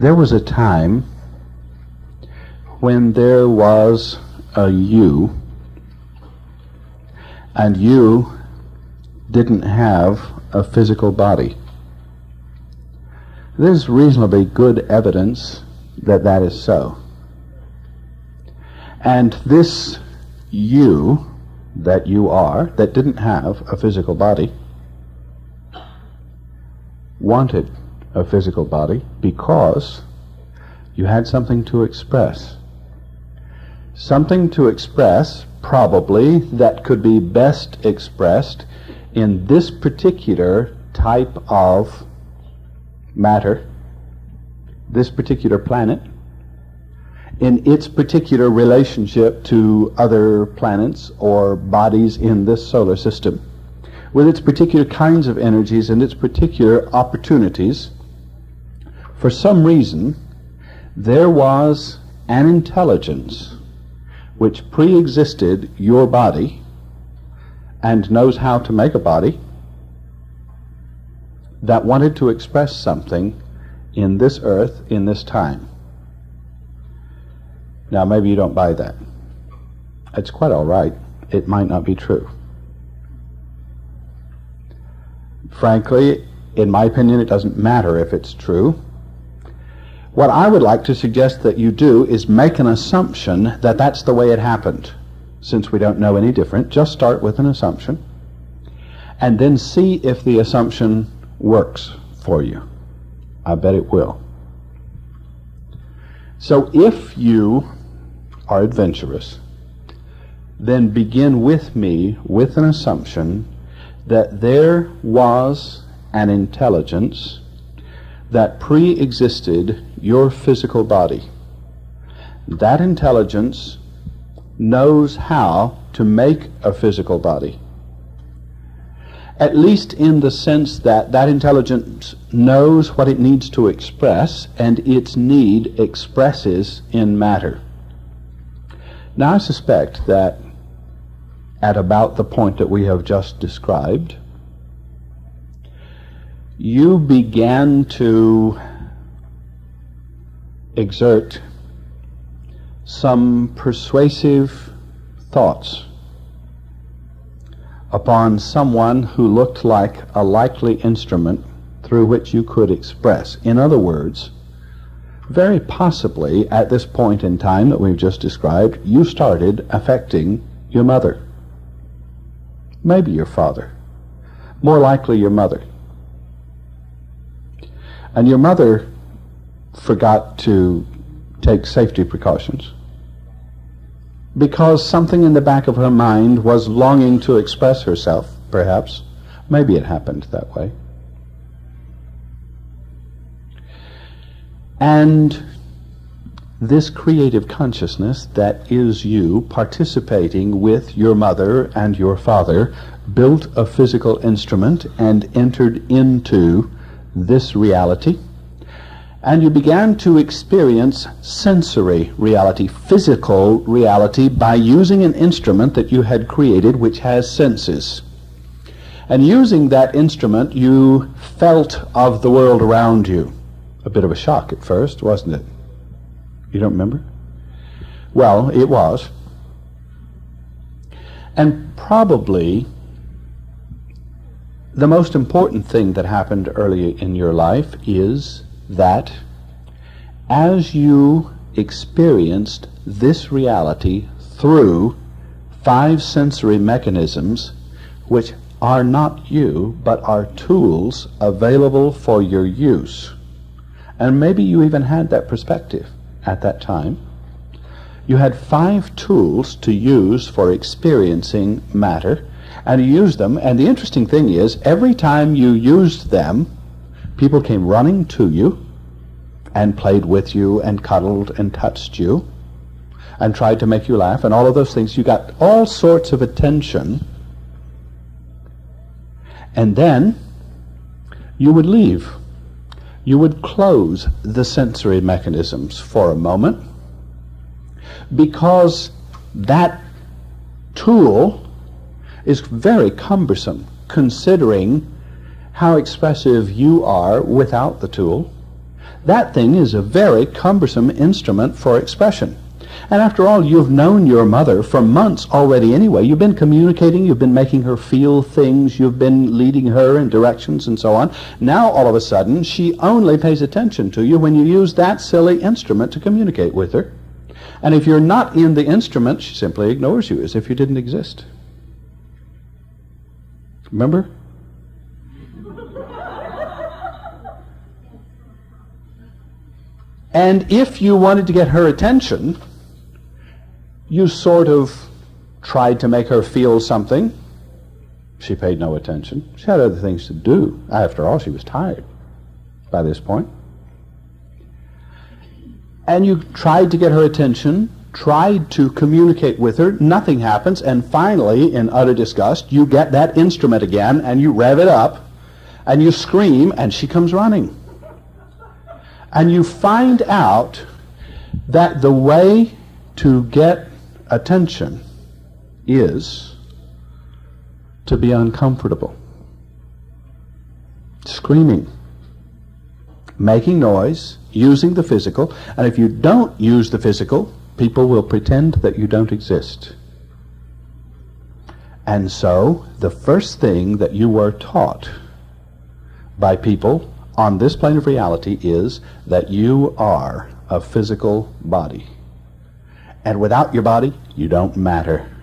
There was a time when there was a you, and you didn't have a physical body. There's reasonably good evidence that that is so. And this you that you are, that didn't have a physical body, wanted a physical body because you had something to express. Something to express, probably, that could be best expressed in this particular type of matter, this particular planet, in its particular relationship to other planets or bodies in this solar system, with its particular kinds of energies and its particular opportunities, for some reason, there was an intelligence which pre existed your body and knows how to make a body that wanted to express something in this earth in this time. Now, maybe you don't buy that. It's quite all right. It might not be true. Frankly, in my opinion, it doesn't matter if it's true. What I would like to suggest that you do is make an assumption that that's the way it happened. Since we don't know any different, just start with an assumption and then see if the assumption works for you. I bet it will. So if you are adventurous, then begin with me with an assumption that there was an intelligence that pre existed your physical body. That intelligence knows how to make a physical body. At least in the sense that that intelligence knows what it needs to express and its need expresses in matter. Now, I suspect that at about the point that we have just described, you began to exert some persuasive thoughts upon someone who looked like a likely instrument through which you could express. In other words, very possibly at this point in time that we've just described, you started affecting your mother. Maybe your father. More likely your mother. And your mother forgot to take safety precautions because something in the back of her mind was longing to express herself, perhaps. Maybe it happened that way. And this creative consciousness that is you participating with your mother and your father built a physical instrument and entered into this reality. And you began to experience sensory reality, physical reality, by using an instrument that you had created which has senses. And using that instrument, you felt of the world around you a bit of a shock at first, wasn't it? You don't remember? Well, it was. And probably the most important thing that happened early in your life is that as you experienced this reality through five sensory mechanisms, which are not you, but are tools available for your use and maybe you even had that perspective at that time. You had five tools to use for experiencing matter, and you used them. And the interesting thing is, every time you used them, people came running to you and played with you and cuddled and touched you and tried to make you laugh and all of those things. You got all sorts of attention. And then you would leave you would close the sensory mechanisms for a moment because that tool is very cumbersome considering how expressive you are without the tool. that thing is a very cumbersome instrument for expression. And after all, you've known your mother for months already anyway. You've been communicating, you've been making her feel things, you've been leading her in directions and so on. Now, all of a sudden, she only pays attention to you when you use that silly instrument to communicate with her. And if you're not in the instrument, she simply ignores you as if you didn't exist. Remember? And if you wanted to get her attention, you sort of tried to make her feel something. She paid no attention. She had other things to do. After all, she was tired by this point. And you tried to get her attention, tried to communicate with her, nothing happens, and finally, in utter disgust, you get that instrument again and you rev it up and you scream and she comes running. And you find out that the way to get attention is to be uncomfortable. Screaming, making noise, using the physical, and if you don't use the physical, people will pretend that you don't exist. And so, the first thing that you were taught by people on this plane of reality is that you are a physical body. And without your body, you don't matter.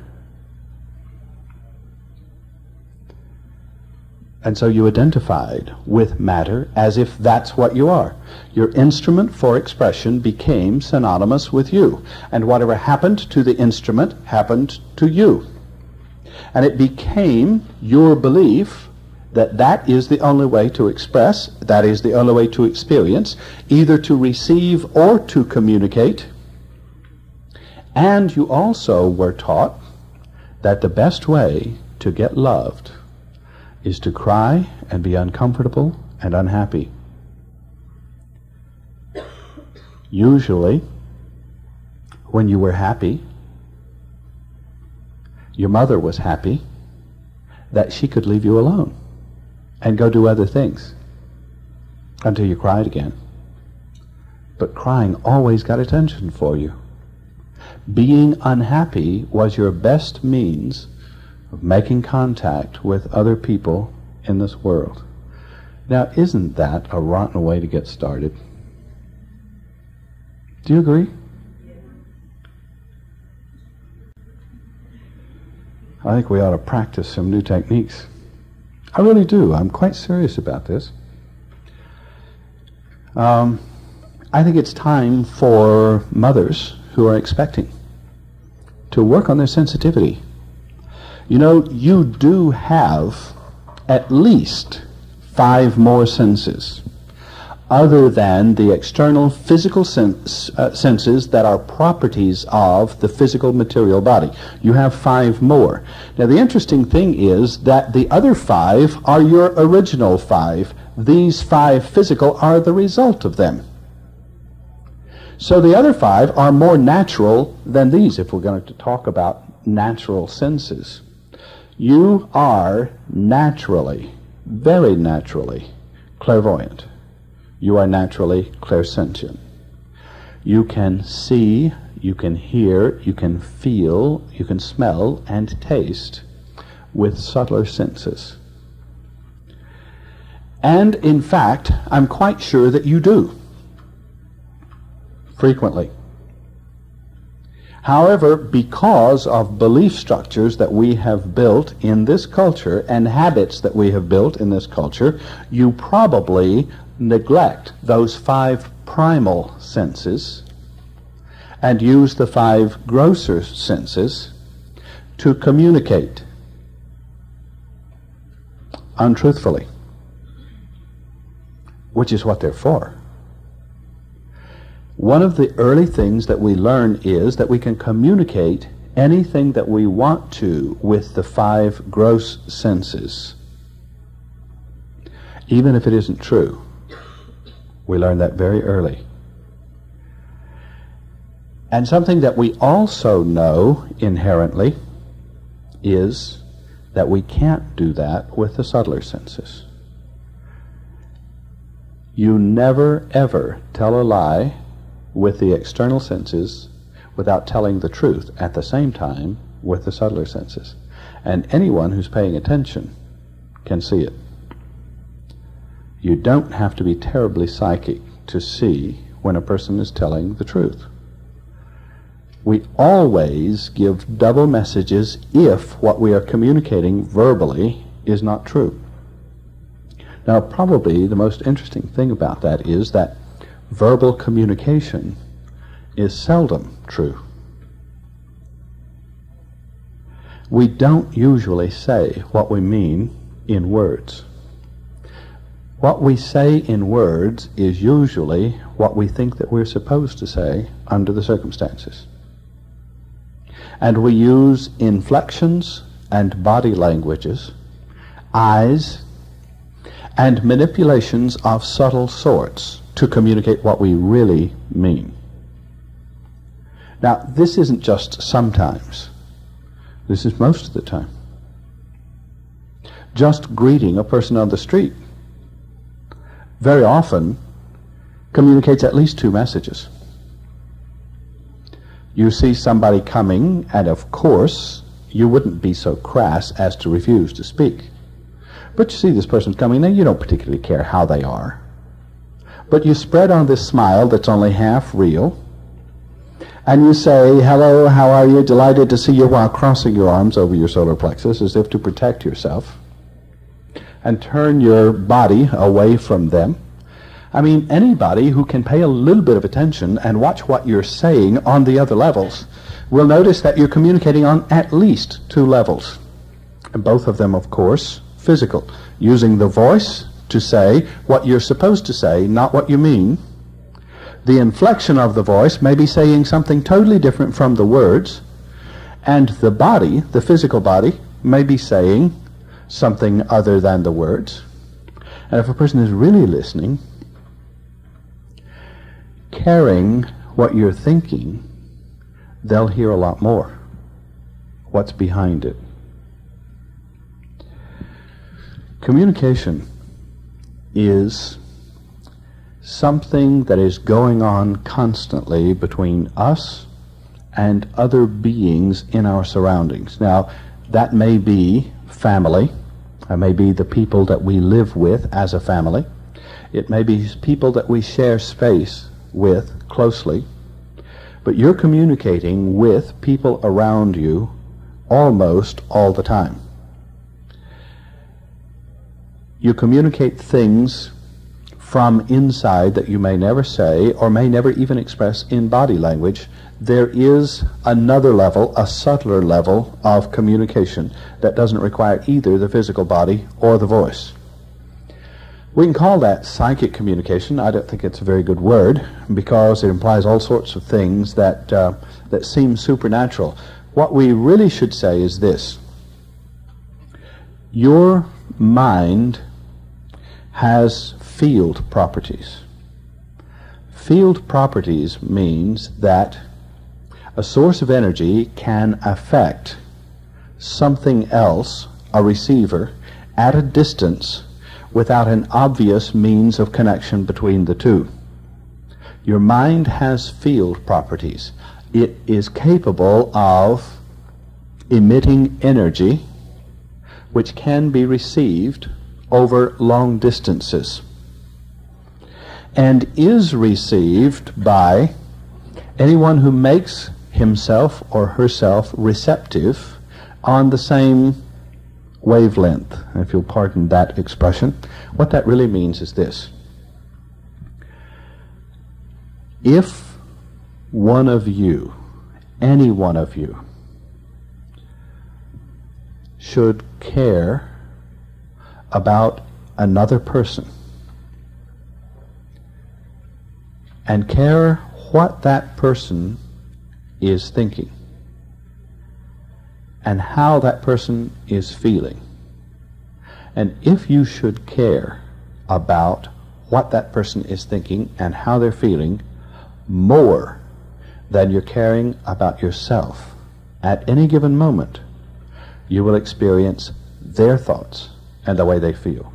And so you identified with matter as if that's what you are. Your instrument for expression became synonymous with you. And whatever happened to the instrument happened to you. And it became your belief that that is the only way to express, that is the only way to experience, either to receive or to communicate and you also were taught that the best way to get loved is to cry and be uncomfortable and unhappy. Usually, when you were happy, your mother was happy that she could leave you alone and go do other things until you cried again. But crying always got attention for you being unhappy was your best means of making contact with other people in this world. Now, isn't that a rotten way to get started? Do you agree? I think we ought to practice some new techniques. I really do. I'm quite serious about this. Um, I think it's time for mothers who are expecting to work on their sensitivity. You know, you do have at least five more senses other than the external physical sense, uh, senses that are properties of the physical material body. You have five more. Now, the interesting thing is that the other five are your original five. These five physical are the result of them. So the other five are more natural than these if we're going to talk about natural senses. You are naturally, very naturally, clairvoyant. You are naturally clairsentient. You can see, you can hear, you can feel, you can smell and taste with subtler senses. And in fact, I'm quite sure that you do frequently. However, because of belief structures that we have built in this culture and habits that we have built in this culture, you probably neglect those five primal senses and use the five grosser senses to communicate untruthfully, which is what they're for. One of the early things that we learn is that we can communicate anything that we want to with the five gross senses, even if it isn't true. We learn that very early. And something that we also know inherently is that we can't do that with the subtler senses. You never, ever tell a lie with the external senses without telling the truth at the same time with the subtler senses. And anyone who's paying attention can see it. You don't have to be terribly psychic to see when a person is telling the truth. We always give double messages if what we are communicating verbally is not true. Now, probably the most interesting thing about that is that verbal communication is seldom true. We don't usually say what we mean in words. What we say in words is usually what we think that we're supposed to say under the circumstances. And we use inflections and body languages, eyes, and manipulations of subtle sorts to communicate what we really mean. Now, this isn't just sometimes. This is most of the time. Just greeting a person on the street very often communicates at least two messages. You see somebody coming, and of course, you wouldn't be so crass as to refuse to speak. But you see this person's coming, and you don't particularly care how they are. But you spread on this smile that's only half real, and you say, Hello, how are you? Delighted to see you while crossing your arms over your solar plexus as if to protect yourself, and turn your body away from them I mean, anybody who can pay a little bit of attention and watch what you're saying on the other levels will notice that you're communicating on at least two levels. And both of them, of course, physical. Using the voice to say what you're supposed to say, not what you mean. The inflection of the voice may be saying something totally different from the words. And the body, the physical body, may be saying something other than the words. And if a person is really listening, caring what you're thinking, they'll hear a lot more. What's behind it? Communication is something that is going on constantly between us and other beings in our surroundings. Now, that may be family, it may be the people that we live with as a family, it may be people that we share space with closely, but you're communicating with people around you almost all the time. You communicate things from inside that you may never say or may never even express in body language. There is another level, a subtler level of communication that doesn't require either the physical body or the voice. We can call that psychic communication. I don't think it's a very good word because it implies all sorts of things that, uh, that seem supernatural. What we really should say is this Your mind has field properties. Field properties means that a source of energy can affect something else, a receiver, at a distance without an obvious means of connection between the two. Your mind has field properties. It is capable of emitting energy which can be received over long distances and is received by anyone who makes himself or herself receptive on the same wavelength, if you'll pardon that expression. What that really means is this. If one of you, any one of you, should care about another person. And care what that person is thinking, and how that person is feeling. And if you should care about what that person is thinking and how they're feeling more than you're caring about yourself at any given moment, you will experience their thoughts and the way they feel.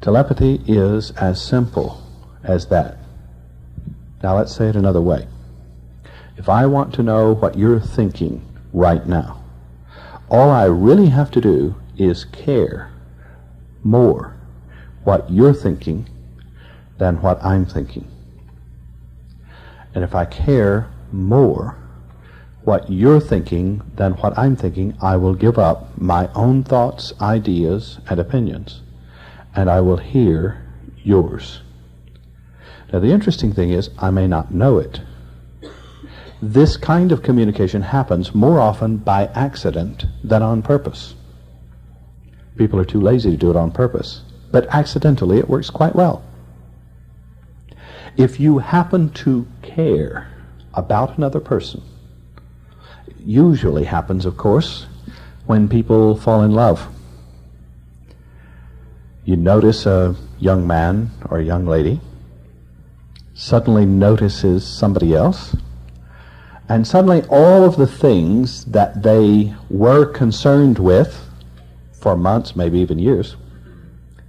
Telepathy is as simple as that. Now let's say it another way. If I want to know what you're thinking right now, all I really have to do is care more what you're thinking than what I'm thinking. And if I care more what you're thinking than what I'm thinking, I will give up my own thoughts, ideas, and opinions, and I will hear yours. Now, the interesting thing is, I may not know it. This kind of communication happens more often by accident than on purpose. People are too lazy to do it on purpose. But accidentally, it works quite well. If you happen to care about another person, usually happens, of course, when people fall in love. You notice a young man or a young lady suddenly notices somebody else, and suddenly all of the things that they were concerned with for months, maybe even years,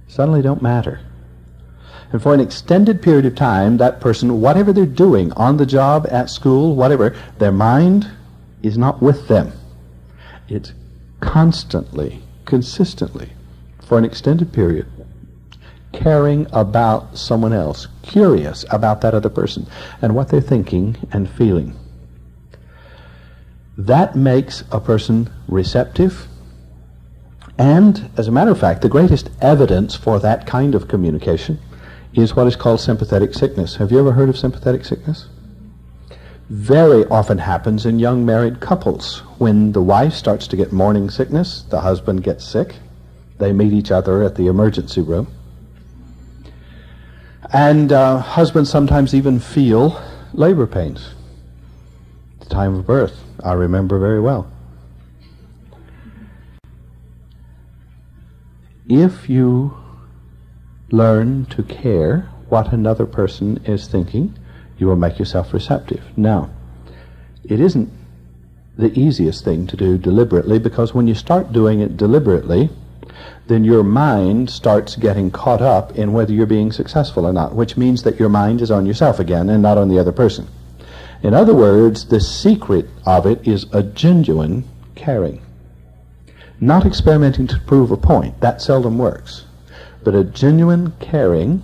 suddenly don't matter. And for an extended period of time, that person, whatever they're doing on the job, at school, whatever, their mind is not with them. It's constantly, consistently, for an extended period, caring about someone else, curious about that other person and what they're thinking and feeling. That makes a person receptive. And, as a matter of fact, the greatest evidence for that kind of communication is what is called sympathetic sickness. Have you ever heard of sympathetic sickness? Very often happens in young married couples. When the wife starts to get morning sickness, the husband gets sick. They meet each other at the emergency room. And uh, husbands sometimes even feel labor pains. The time of birth, I remember very well. If you learn to care what another person is thinking, you will make yourself receptive. Now, it isn't the easiest thing to do deliberately because when you start doing it deliberately, then your mind starts getting caught up in whether you're being successful or not, which means that your mind is on yourself again and not on the other person. In other words, the secret of it is a genuine caring. Not experimenting to prove a point, that seldom works. But a genuine caring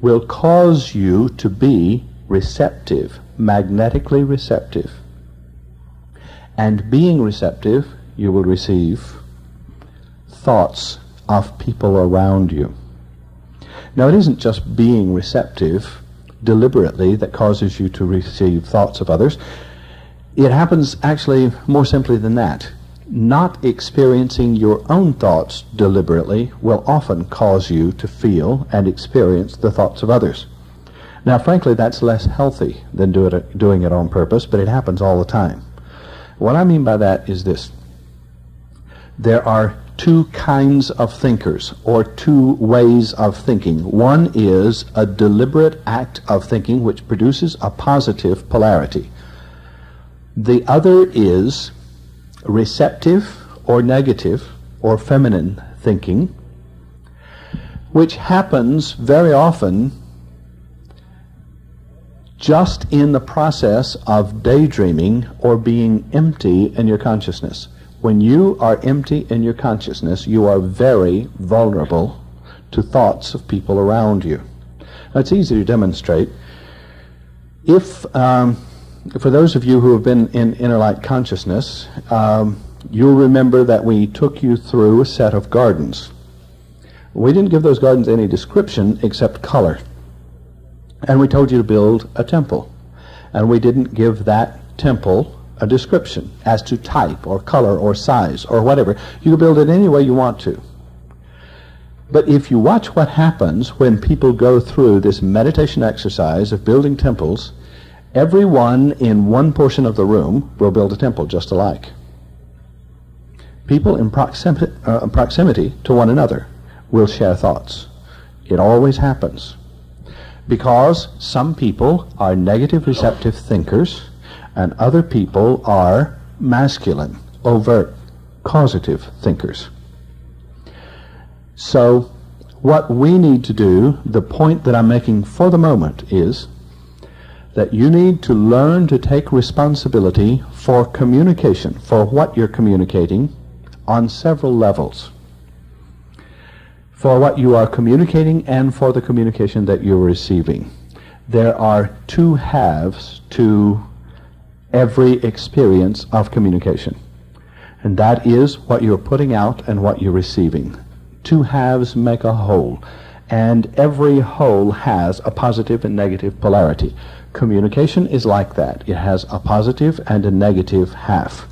will cause you to be receptive, magnetically receptive. And being receptive, you will receive thoughts of people around you. Now, it isn't just being receptive deliberately that causes you to receive thoughts of others. It happens actually more simply than that. Not experiencing your own thoughts deliberately will often cause you to feel and experience the thoughts of others. Now, frankly, that's less healthy than do it, doing it on purpose, but it happens all the time. What I mean by that is this. There are two kinds of thinkers, or two ways of thinking. One is a deliberate act of thinking which produces a positive polarity. The other is receptive or negative or feminine thinking, which happens very often just in the process of daydreaming or being empty in your consciousness. When you are empty in your consciousness, you are very vulnerable to thoughts of people around you. Now, it's easy to demonstrate. If, um, for those of you who have been in inner light consciousness, um, you'll remember that we took you through a set of gardens. We didn't give those gardens any description except color. And we told you to build a temple. And we didn't give that temple a description as to type or color or size or whatever. You can build it any way you want to. But if you watch what happens when people go through this meditation exercise of building temples, everyone in one portion of the room will build a temple just alike. People in proximity, uh, proximity to one another will share thoughts. It always happens because some people are negative receptive thinkers and other people are masculine, overt, causative thinkers. So what we need to do, the point that I'm making for the moment is that you need to learn to take responsibility for communication, for what you're communicating on several levels. For what you are communicating and for the communication that you're receiving. There are two halves to every experience of communication. And that is what you're putting out and what you're receiving. Two halves make a whole. And every whole has a positive and negative polarity. Communication is like that. It has a positive and a negative half.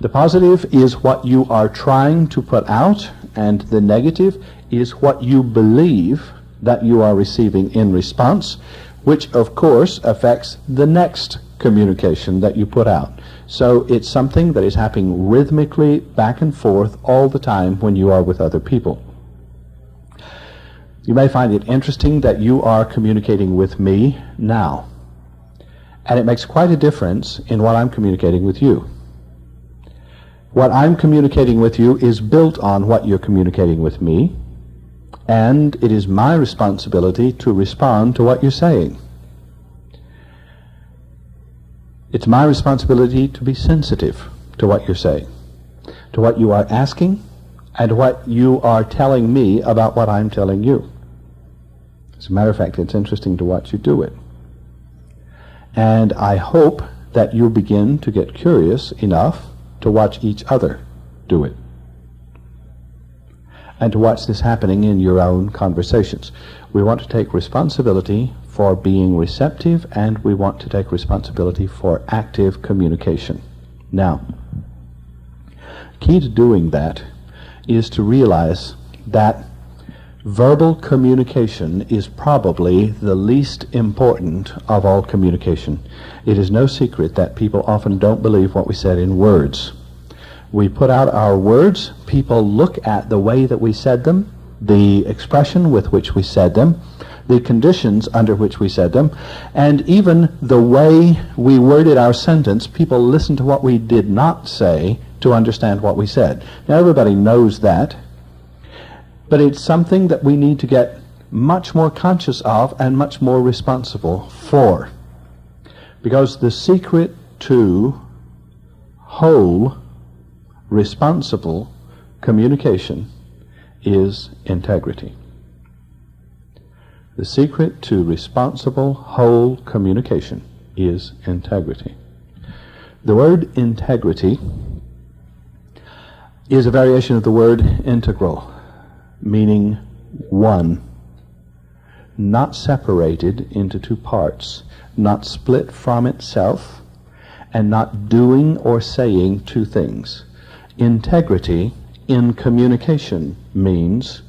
The positive is what you are trying to put out, and the negative is what you believe that you are receiving in response, which of course affects the next communication that you put out. So it's something that is happening rhythmically back and forth all the time when you are with other people. You may find it interesting that you are communicating with me now. And it makes quite a difference in what I'm communicating with you. What I'm communicating with you is built on what you're communicating with me, and it is my responsibility to respond to what you're saying. It's my responsibility to be sensitive to what you're saying, to what you are asking, and what you are telling me about what I'm telling you. As a matter of fact, it's interesting to watch you do it. And I hope that you begin to get curious enough to watch each other do it. And to watch this happening in your own conversations. We want to take responsibility for being receptive and we want to take responsibility for active communication. Now, key to doing that is to realize that verbal communication is probably the least important of all communication. It is no secret that people often don't believe what we said in words. We put out our words, people look at the way that we said them, the expression with which we said them, the conditions under which we said them, and even the way we worded our sentence, people listen to what we did not say to understand what we said. Now, everybody knows that, but it's something that we need to get much more conscious of and much more responsible for. Because the secret to whole, responsible communication is integrity. The secret to responsible, whole communication is integrity. The word integrity is a variation of the word integral, meaning one, not separated into two parts, not split from itself, and not doing or saying two things. Integrity in communication means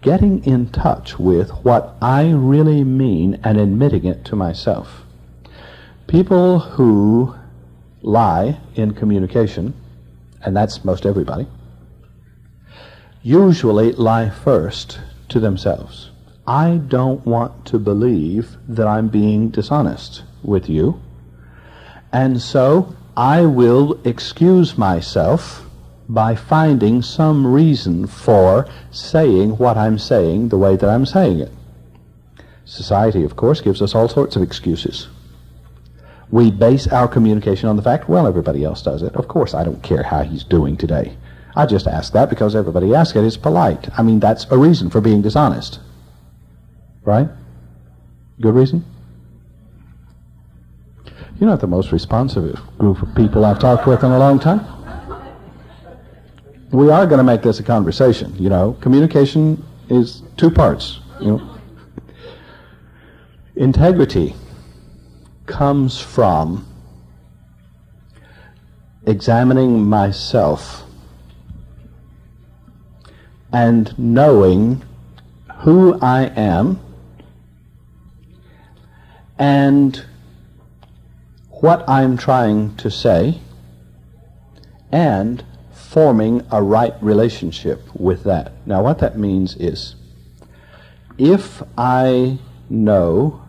getting in touch with what I really mean and admitting it to myself. People who lie in communication, and that's most everybody, usually lie first to themselves. I don't want to believe that I'm being dishonest with you, and so I will excuse myself by finding some reason for saying what I'm saying the way that I'm saying it. Society, of course, gives us all sorts of excuses. We base our communication on the fact, well, everybody else does it. Of course, I don't care how he's doing today. I just ask that because everybody asks it. It's polite. I mean, that's a reason for being dishonest. Right? Good reason? You're not the most responsive group of people I've talked with in a long time we are going to make this a conversation. You know, communication is two parts. You know, integrity comes from examining myself and knowing who I am and what I'm trying to say and forming a right relationship with that. Now, what that means is if I know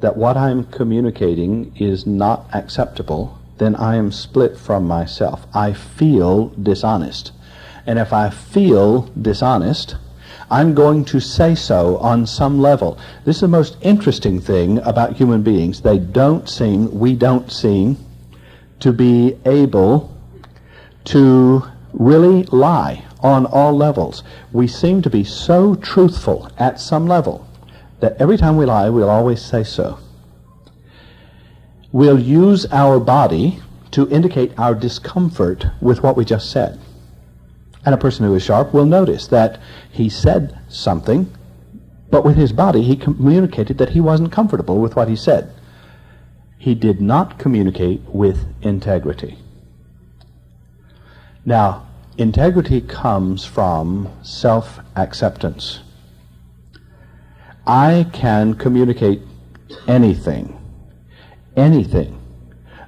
that what I'm communicating is not acceptable, then I am split from myself. I feel dishonest. And if I feel dishonest, I'm going to say so on some level. This is the most interesting thing about human beings. They don't seem, we don't seem, to be able to really lie on all levels. We seem to be so truthful at some level that every time we lie, we'll always say so. We'll use our body to indicate our discomfort with what we just said. And a person who is sharp will notice that he said something, but with his body he communicated that he wasn't comfortable with what he said. He did not communicate with integrity. Now, integrity comes from self acceptance. I can communicate anything, anything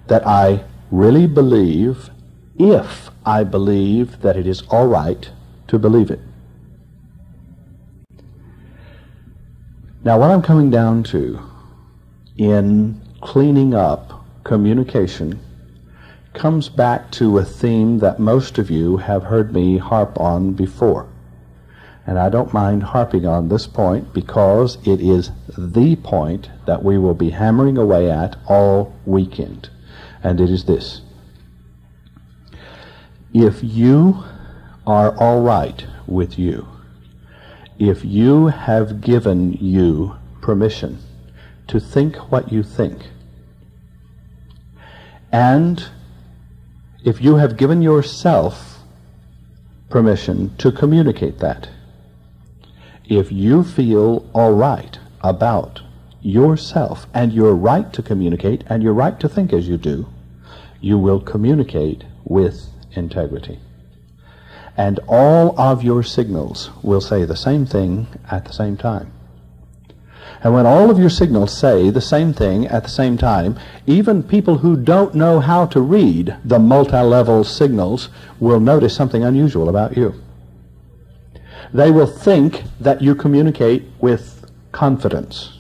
that I really believe if I believe that it is all right to believe it. Now, what I'm coming down to in cleaning up communication comes back to a theme that most of you have heard me harp on before. And I don't mind harping on this point because it is the point that we will be hammering away at all weekend. And it is this. If you are all right with you, if you have given you permission to think what you think, and if you have given yourself permission to communicate that, if you feel all right about yourself and your right to communicate and your right to think as you do, you will communicate with integrity. And all of your signals will say the same thing at the same time. And when all of your signals say the same thing at the same time, even people who don't know how to read the multi-level signals will notice something unusual about you. They will think that you communicate with confidence.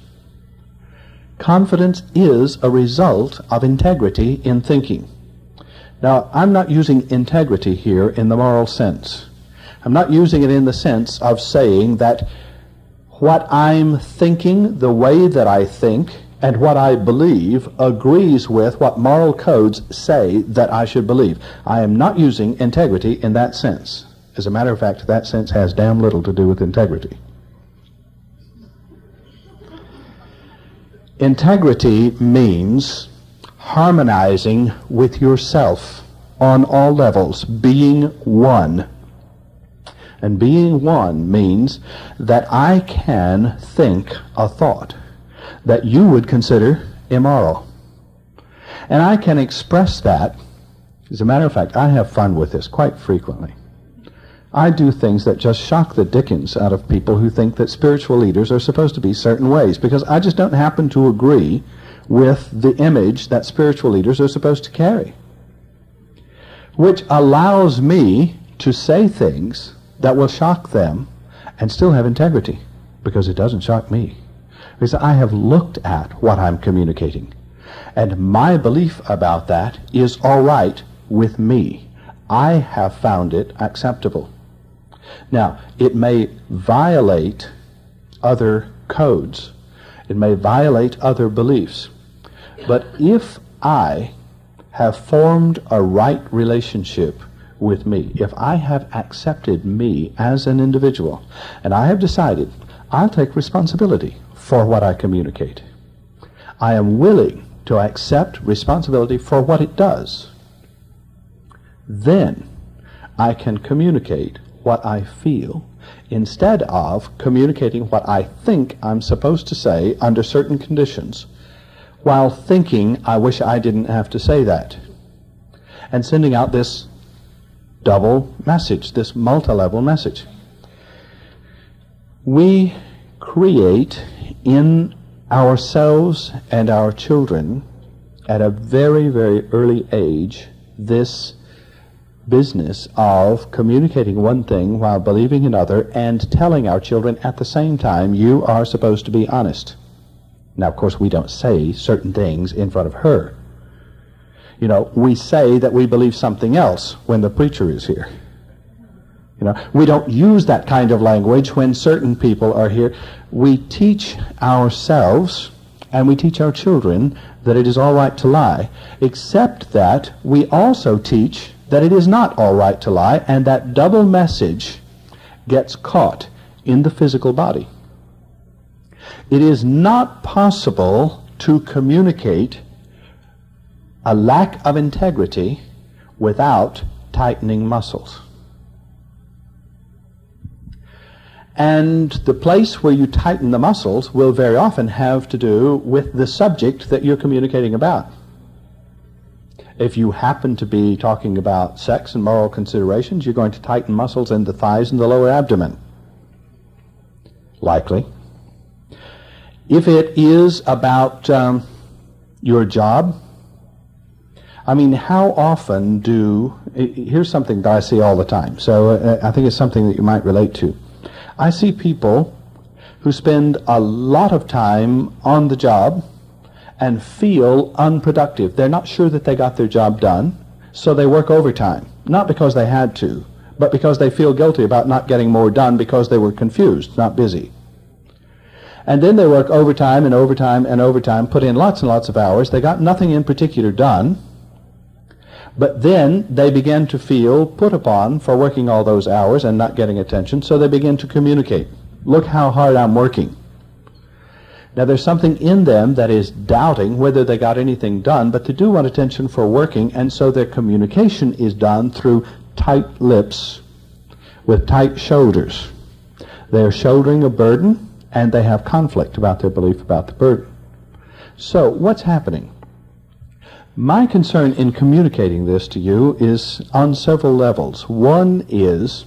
Confidence is a result of integrity in thinking. Now, I'm not using integrity here in the moral sense. I'm not using it in the sense of saying that what I'm thinking, the way that I think, and what I believe agrees with what moral codes say that I should believe. I am not using integrity in that sense. As a matter of fact, that sense has damn little to do with integrity. Integrity means harmonizing with yourself on all levels, being one. And being one means that I can think a thought that you would consider immoral. And I can express that. As a matter of fact, I have fun with this quite frequently. I do things that just shock the dickens out of people who think that spiritual leaders are supposed to be certain ways because I just don't happen to agree with the image that spiritual leaders are supposed to carry. Which allows me to say things that will shock them and still have integrity because it doesn't shock me. Because I have looked at what I'm communicating. And my belief about that is all right with me. I have found it acceptable. Now, it may violate other codes. It may violate other beliefs. But if I have formed a right relationship with me, if I have accepted me as an individual, and I have decided I'll take responsibility for what I communicate, I am willing to accept responsibility for what it does, then I can communicate what I feel instead of communicating what I think I'm supposed to say under certain conditions while thinking, I wish I didn't have to say that. And sending out this double message, this multi-level message. We create in ourselves and our children at a very, very early age this business of communicating one thing while believing another and telling our children at the same time, you are supposed to be honest. Now, of course, we don't say certain things in front of her. You know, we say that we believe something else when the preacher is here. You know, we don't use that kind of language when certain people are here. We teach ourselves and we teach our children that it is all right to lie, except that we also teach that it is not all right to lie, and that double message gets caught in the physical body. It is not possible to communicate a lack of integrity without tightening muscles. And the place where you tighten the muscles will very often have to do with the subject that you're communicating about. If you happen to be talking about sex and moral considerations, you're going to tighten muscles in the thighs and the lower abdomen. Likely. If it is about um, your job, I mean, how often do. Here's something that I see all the time. So uh, I think it's something that you might relate to. I see people who spend a lot of time on the job and feel unproductive. They're not sure that they got their job done, so they work overtime. Not because they had to, but because they feel guilty about not getting more done because they were confused, not busy. And then they work overtime and overtime and overtime, put in lots and lots of hours. They got nothing in particular done. But then they begin to feel put upon for working all those hours and not getting attention, so they begin to communicate. Look how hard I'm working. Now there's something in them that is doubting whether they got anything done, but they do want attention for working, and so their communication is done through tight lips with tight shoulders. They're shouldering a burden, and they have conflict about their belief about the burden. So what's happening? My concern in communicating this to you is on several levels. One is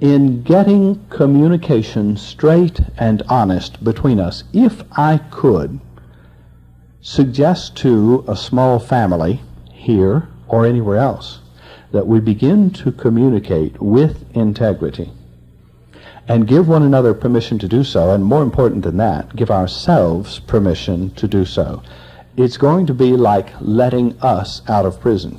in getting communication straight and honest between us. If I could suggest to a small family here or anywhere else that we begin to communicate with integrity and give one another permission to do so, and more important than that, give ourselves permission to do so it's going to be like letting us out of prison.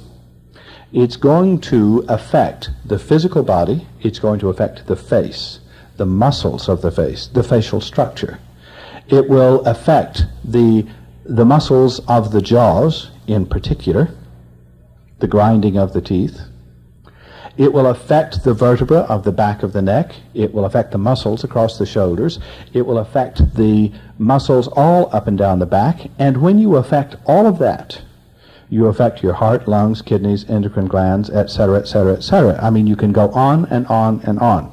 It's going to affect the physical body, it's going to affect the face, the muscles of the face, the facial structure. It will affect the, the muscles of the jaws in particular, the grinding of the teeth, it will affect the vertebra of the back of the neck. It will affect the muscles across the shoulders. It will affect the muscles all up and down the back. And when you affect all of that, you affect your heart, lungs, kidneys, endocrine glands, etc., etc., etc. I mean, you can go on and on and on.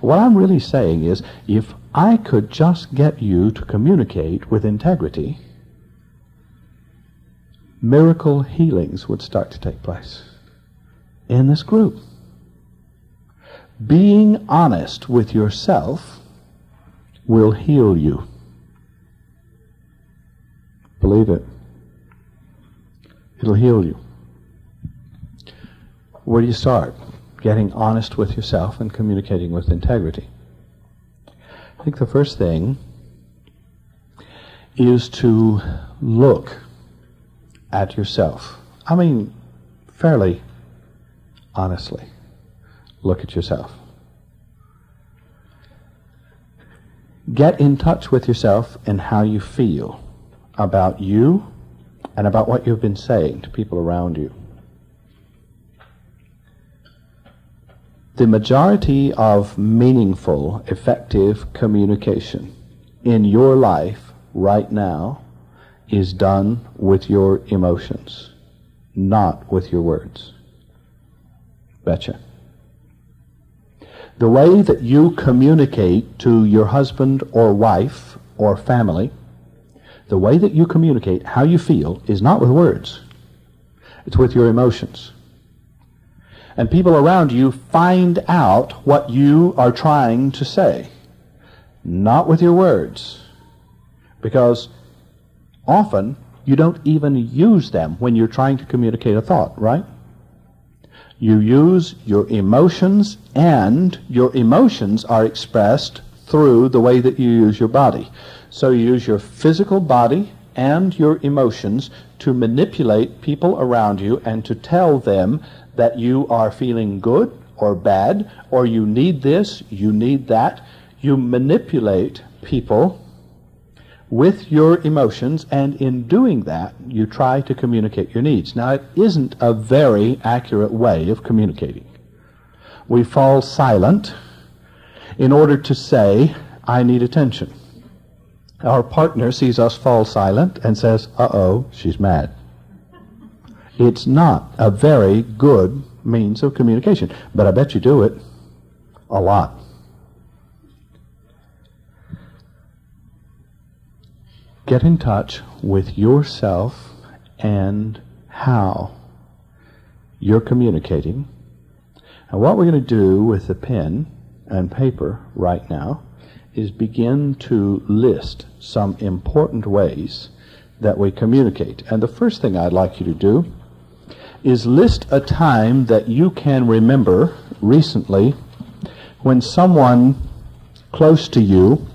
What I'm really saying is, if I could just get you to communicate with integrity, miracle healings would start to take place in this group. Being honest with yourself will heal you. Believe it. It'll heal you. Where do you start? Getting honest with yourself and communicating with integrity. I think the first thing is to look at yourself. I mean, fairly honestly. Look at yourself. Get in touch with yourself and how you feel about you and about what you've been saying to people around you. The majority of meaningful, effective communication in your life right now is done with your emotions, not with your words. Betcha. The way that you communicate to your husband or wife or family, the way that you communicate how you feel is not with words. It's with your emotions. And people around you find out what you are trying to say, not with your words. Because often you don't even use them when you're trying to communicate a thought, right? You use your emotions, and your emotions are expressed through the way that you use your body. So you use your physical body and your emotions to manipulate people around you and to tell them that you are feeling good or bad, or you need this, you need that. You manipulate people with your emotions, and in doing that, you try to communicate your needs. Now, it isn't a very accurate way of communicating. We fall silent in order to say, I need attention. Our partner sees us fall silent and says, uh oh, she's mad. It's not a very good means of communication, but I bet you do it a lot. Get in touch with yourself and how you're communicating. And what we're going to do with the pen and paper right now is begin to list some important ways that we communicate. And the first thing I'd like you to do is list a time that you can remember recently when someone close to you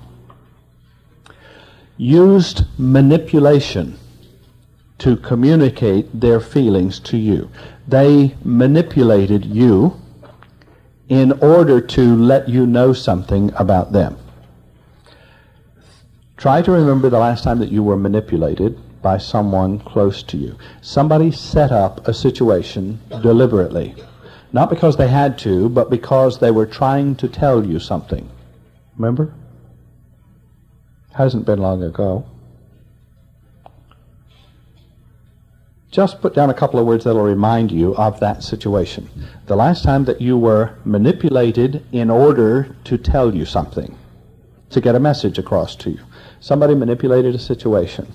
used manipulation to communicate their feelings to you. They manipulated you in order to let you know something about them. Try to remember the last time that you were manipulated by someone close to you. Somebody set up a situation deliberately. Not because they had to, but because they were trying to tell you something. Remember? Hasn't been long ago. Just put down a couple of words that will remind you of that situation. The last time that you were manipulated in order to tell you something, to get a message across to you. Somebody manipulated a situation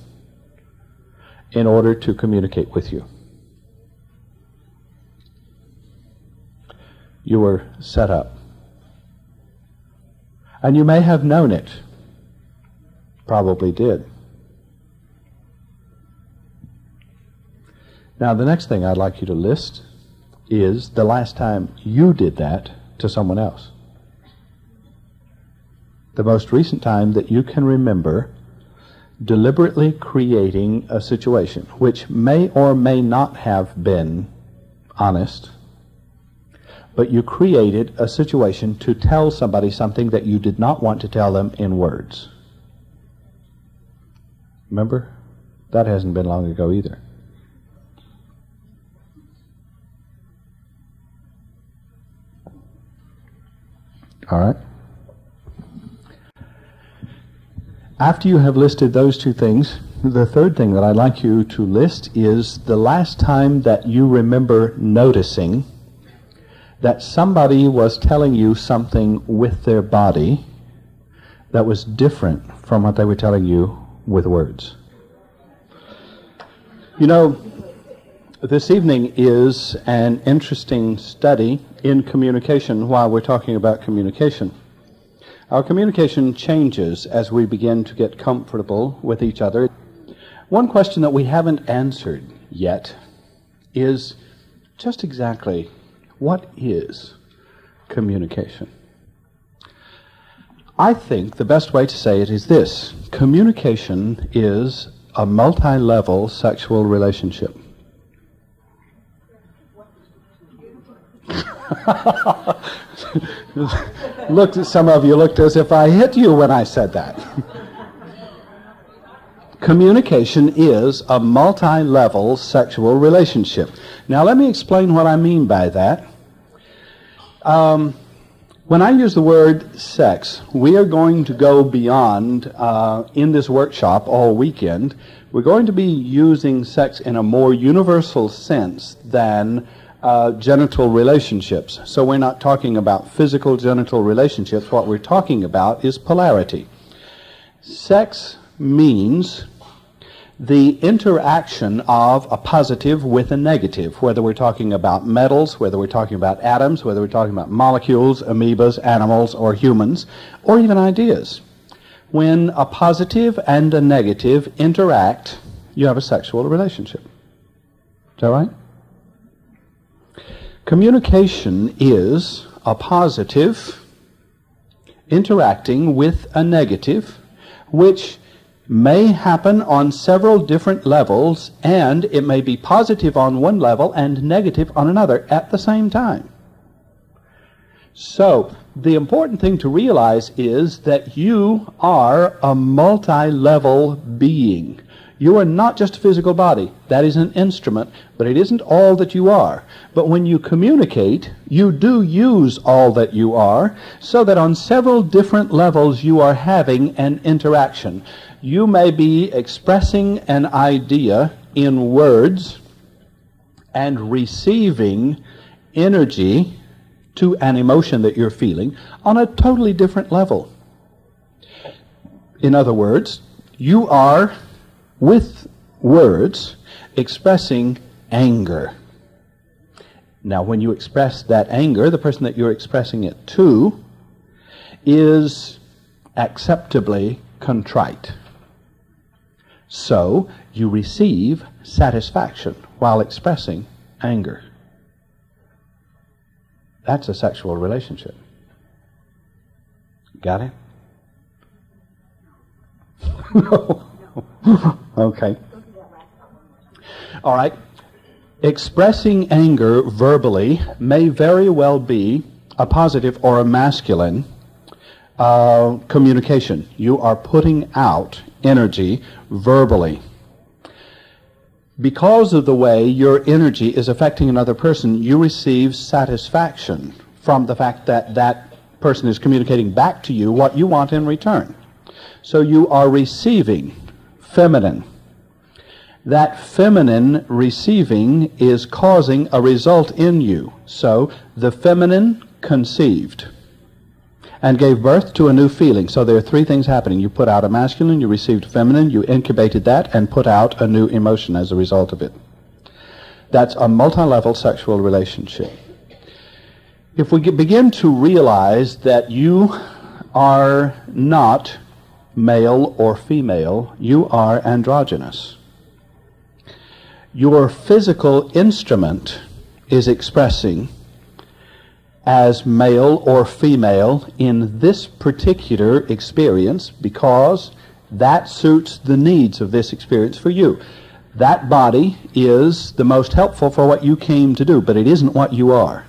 in order to communicate with you. You were set up. And you may have known it. Probably did. Now, the next thing I'd like you to list is the last time you did that to someone else. The most recent time that you can remember deliberately creating a situation which may or may not have been honest, but you created a situation to tell somebody something that you did not want to tell them in words. Remember? That hasn't been long ago either. All right? After you have listed those two things, the third thing that I'd like you to list is the last time that you remember noticing that somebody was telling you something with their body that was different from what they were telling you with words. You know, this evening is an interesting study in communication while we're talking about communication. Our communication changes as we begin to get comfortable with each other. One question that we haven't answered yet is just exactly what is communication? I think the best way to say it is this communication is a multi level sexual relationship. looked at some of you looked as if I hit you when I said that. Communication is a multi-level sexual relationship. Now let me explain what I mean by that. Um, when I use the word sex, we are going to go beyond uh, in this workshop all weekend. We're going to be using sex in a more universal sense than uh, genital relationships. So we're not talking about physical genital relationships. What we're talking about is polarity. Sex means the interaction of a positive with a negative, whether we're talking about metals, whether we're talking about atoms, whether we're talking about molecules, amoebas, animals, or humans, or even ideas. When a positive and a negative interact, you have a sexual relationship. Is that right? Communication is a positive interacting with a negative, which may happen on several different levels, and it may be positive on one level and negative on another at the same time. So, the important thing to realize is that you are a multi level being. You are not just a physical body. That is an instrument, but it isn't all that you are. But when you communicate, you do use all that you are, so that on several different levels you are having an interaction. You may be expressing an idea in words and receiving energy to an emotion that you're feeling on a totally different level. In other words, you are, with words, expressing anger. Now, when you express that anger, the person that you're expressing it to is acceptably contrite. So, you receive satisfaction while expressing anger. That's a sexual relationship. Got it? no. okay. All right. Expressing anger verbally may very well be a positive or a masculine uh, communication. You are putting out energy verbally because of the way your energy is affecting another person, you receive satisfaction from the fact that that person is communicating back to you what you want in return. So you are receiving feminine. That feminine receiving is causing a result in you. So the feminine conceived and gave birth to a new feeling. So there are three things happening. You put out a masculine, you received feminine, you incubated that, and put out a new emotion as a result of it. That's a multi-level sexual relationship. If we begin to realize that you are not male or female, you are androgynous. Your physical instrument is expressing as male or female in this particular experience because that suits the needs of this experience for you. That body is the most helpful for what you came to do, but it isn't what you are.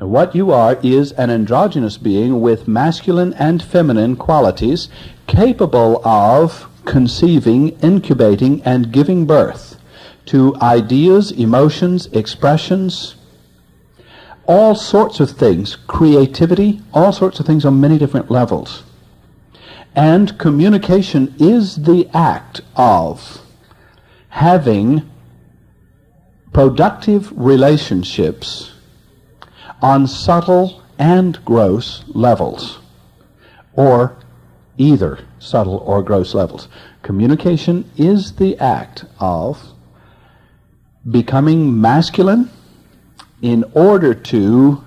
And what you are is an androgynous being with masculine and feminine qualities capable of conceiving, incubating, and giving birth to ideas, emotions, expressions, all sorts of things, creativity, all sorts of things on many different levels. And communication is the act of having productive relationships on subtle and gross levels, or either subtle or gross levels. Communication is the act of becoming masculine in order to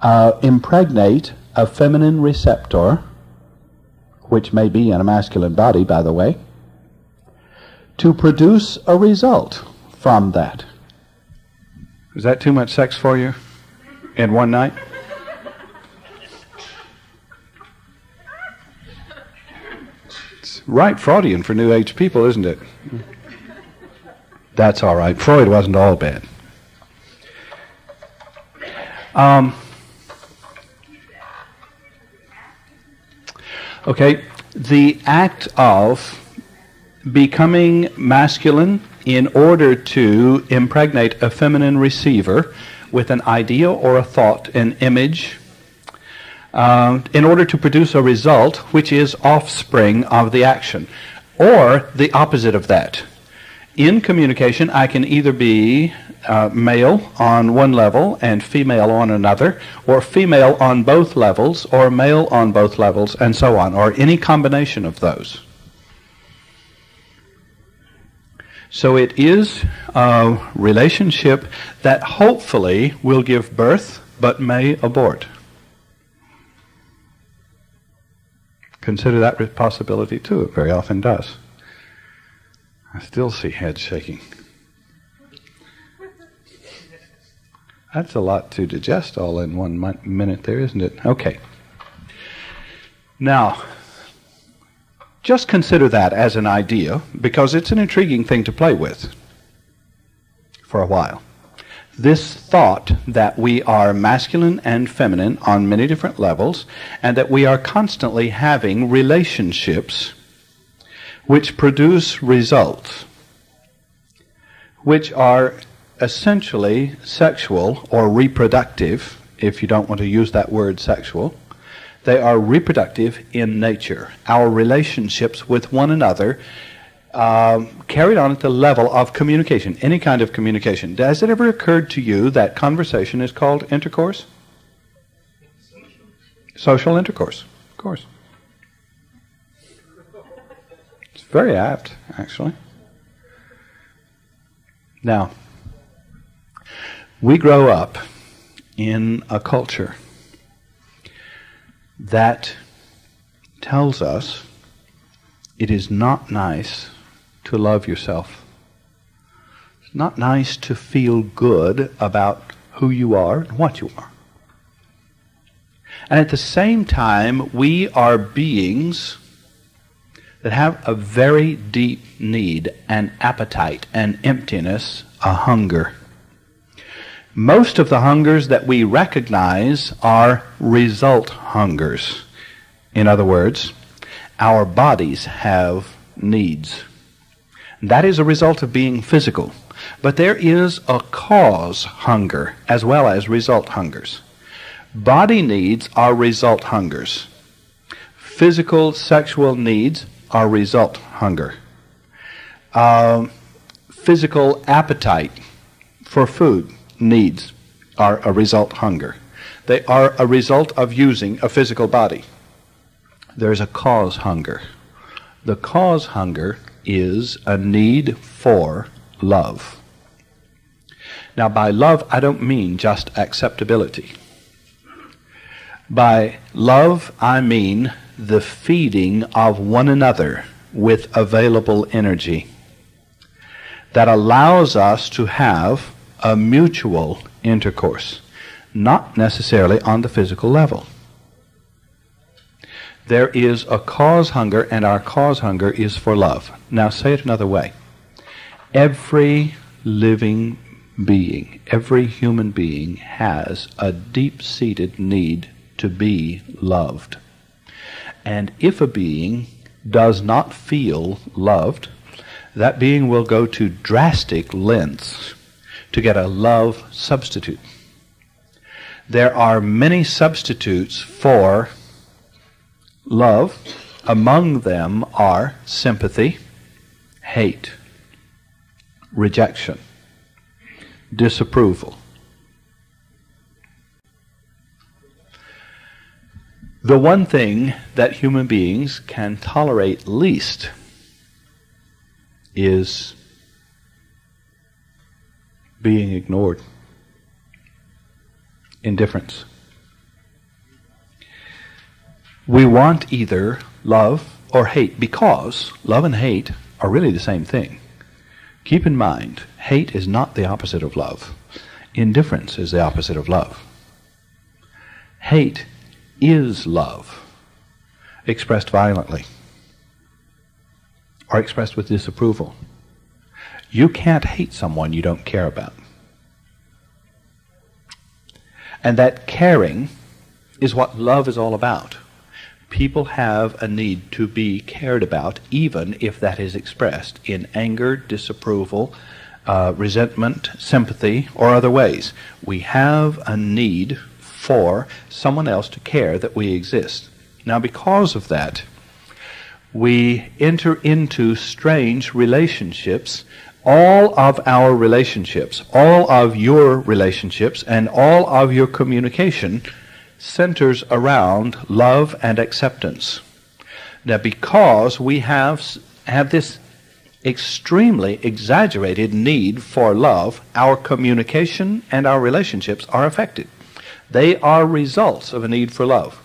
uh, impregnate a feminine receptor, which may be in a masculine body, by the way, to produce a result from that. Is that too much sex for you in one night? It's right Freudian for New Age people, isn't it? That's all right. Freud wasn't all bad. Um, okay, the act of becoming masculine in order to impregnate a feminine receiver with an idea or a thought, an image, uh, in order to produce a result which is offspring of the action, or the opposite of that. In communication, I can either be uh, male on one level and female on another, or female on both levels, or male on both levels, and so on, or any combination of those. So it is a relationship that hopefully will give birth but may abort. Consider that possibility too. It very often does. I still see heads shaking. That's a lot to digest all in one minute there, isn't it? Okay. Now, just consider that as an idea because it's an intriguing thing to play with for a while. this thought that we are masculine and feminine on many different levels, and that we are constantly having relationships which produce results, which are essentially sexual or reproductive, if you don't want to use that word sexual. They are reproductive in nature. Our relationships with one another um, carried on at the level of communication, any kind of communication. Has it ever occurred to you that conversation is called intercourse? Social intercourse, of course. It's very apt, actually. Now, we grow up in a culture that tells us it is not nice to love yourself. It's not nice to feel good about who you are and what you are. And at the same time, we are beings that have a very deep need, an appetite, an emptiness, a hunger. Most of the hungers that we recognize are result hungers. In other words, our bodies have needs. That is a result of being physical. But there is a cause hunger as well as result hungers. Body needs are result hungers. Physical sexual needs are result hunger. Uh, physical appetite for food needs are a result hunger. They are a result of using a physical body. There's a cause hunger. The cause hunger is a need for love. Now, by love, I don't mean just acceptability. By love, I mean the feeding of one another with available energy that allows us to have a mutual intercourse, not necessarily on the physical level. There is a cause hunger, and our cause hunger is for love. Now, say it another way. Every living being, every human being has a deep seated need to be loved. And if a being does not feel loved, that being will go to drastic lengths to get a love substitute. There are many substitutes for love. Among them are sympathy, hate, rejection, disapproval. The one thing that human beings can tolerate least is being ignored, indifference. We want either love or hate because love and hate are really the same thing. Keep in mind, hate is not the opposite of love. Indifference is the opposite of love. Hate is love, expressed violently or expressed with disapproval. You can't hate someone you don't care about. And that caring is what love is all about. People have a need to be cared about, even if that is expressed in anger, disapproval, uh, resentment, sympathy, or other ways. We have a need for someone else to care that we exist. Now, because of that, we enter into strange relationships. All of our relationships, all of your relationships, and all of your communication centers around love and acceptance. Now, because we have, have this extremely exaggerated need for love, our communication and our relationships are affected. They are results of a need for love.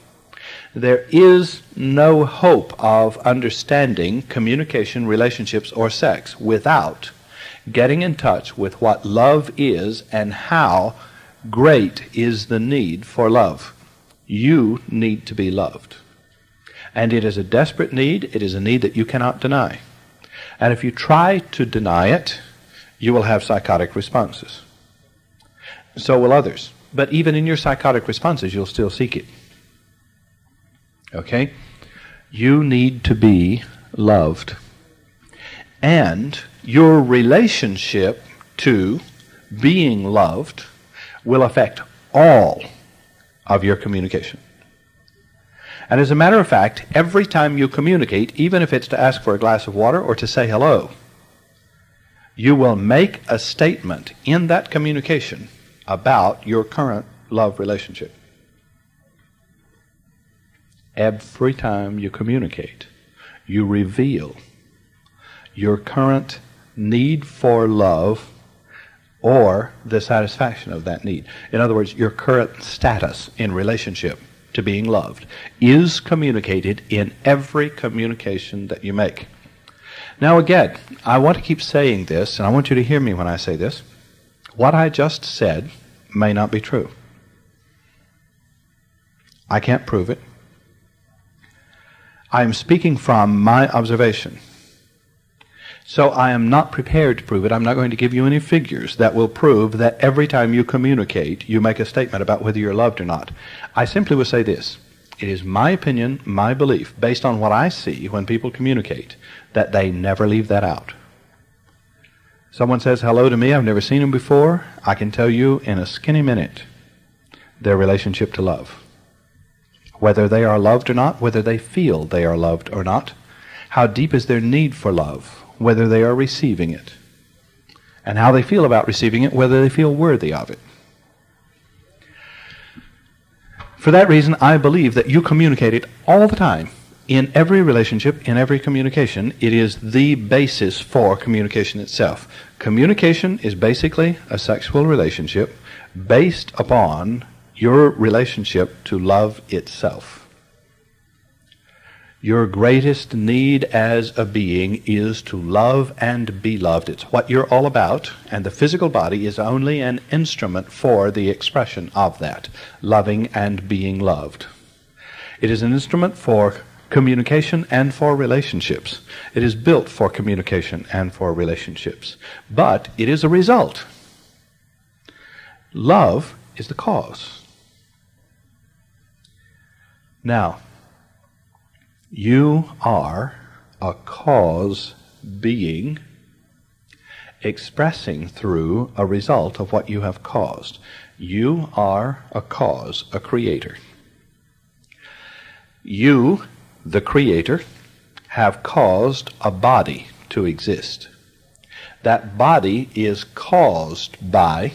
There is no hope of understanding communication, relationships, or sex without getting in touch with what love is and how great is the need for love. You need to be loved. And it is a desperate need. It is a need that you cannot deny. And if you try to deny it, you will have psychotic responses. So will others. But even in your psychotic responses, you'll still seek it. Okay? You need to be loved. And your relationship to being loved will affect all of your communication. And as a matter of fact, every time you communicate, even if it's to ask for a glass of water or to say hello, you will make a statement in that communication about your current love relationship. Every time you communicate, you reveal your current need for love or the satisfaction of that need. In other words, your current status in relationship to being loved is communicated in every communication that you make. Now, again, I want to keep saying this, and I want you to hear me when I say this. What I just said may not be true. I can't prove it. I am speaking from my observation. So I am not prepared to prove it. I'm not going to give you any figures that will prove that every time you communicate, you make a statement about whether you're loved or not. I simply will say this. It is my opinion, my belief, based on what I see when people communicate, that they never leave that out. Someone says hello to me, I've never seen them before. I can tell you in a skinny minute their relationship to love. Whether they are loved or not, whether they feel they are loved or not, how deep is their need for love, whether they are receiving it, and how they feel about receiving it, whether they feel worthy of it. For that reason, I believe that you communicate it all the time. In every relationship, in every communication, it is the basis for communication itself. Communication is basically a sexual relationship based upon your relationship to love itself. Your greatest need as a being is to love and be loved. It's what you're all about, and the physical body is only an instrument for the expression of that loving and being loved. It is an instrument for communication and for relationships. It is built for communication and for relationships. But it is a result. Love is the cause. Now, you are a cause being expressing through a result of what you have caused. You are a cause, a creator. You, the creator, have caused a body to exist. That body is caused by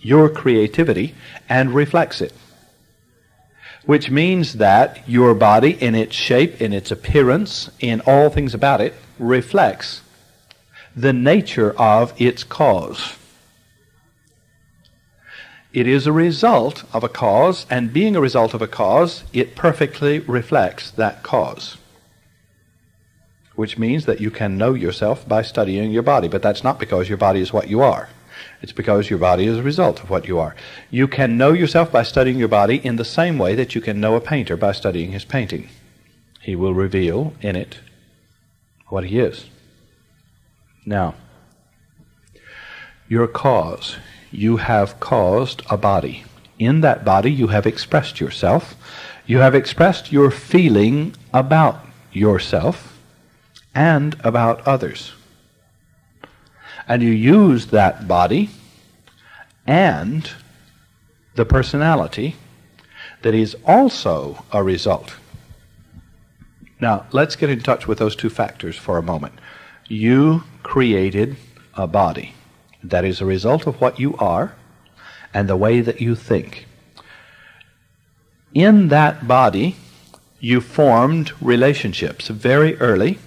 your creativity and reflects it which means that your body, in its shape, in its appearance, in all things about it, reflects the nature of its cause. It is a result of a cause, and being a result of a cause, it perfectly reflects that cause. Which means that you can know yourself by studying your body, but that's not because your body is what you are. It's because your body is a result of what you are. You can know yourself by studying your body in the same way that you can know a painter by studying his painting. He will reveal in it what he is. Now, your cause. You have caused a body. In that body, you have expressed yourself. You have expressed your feeling about yourself and about others and you use that body and the personality that is also a result. Now, let's get in touch with those two factors for a moment. You created a body that is a result of what you are and the way that you think. In that body, you formed relationships very early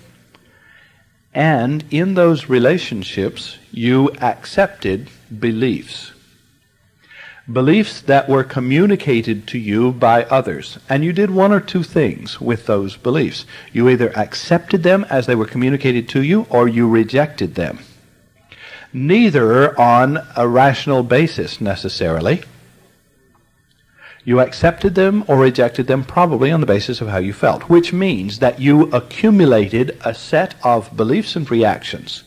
and in those relationships, you accepted beliefs. Beliefs that were communicated to you by others. And you did one or two things with those beliefs. You either accepted them as they were communicated to you, or you rejected them. Neither on a rational basis necessarily. You accepted them or rejected them probably on the basis of how you felt, which means that you accumulated a set of beliefs and reactions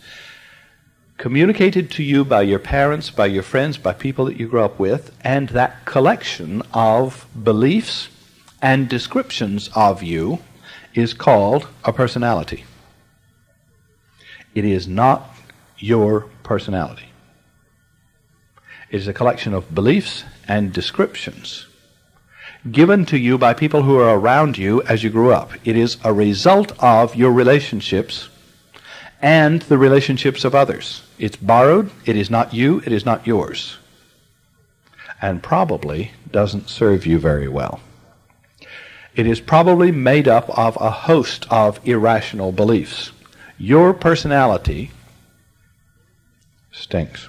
communicated to you by your parents, by your friends, by people that you grew up with, and that collection of beliefs and descriptions of you is called a personality. It is not your personality. It is a collection of beliefs and descriptions given to you by people who are around you as you grew up. It is a result of your relationships and the relationships of others. It's borrowed, it is not you, it is not yours. And probably doesn't serve you very well. It is probably made up of a host of irrational beliefs. Your personality stinks.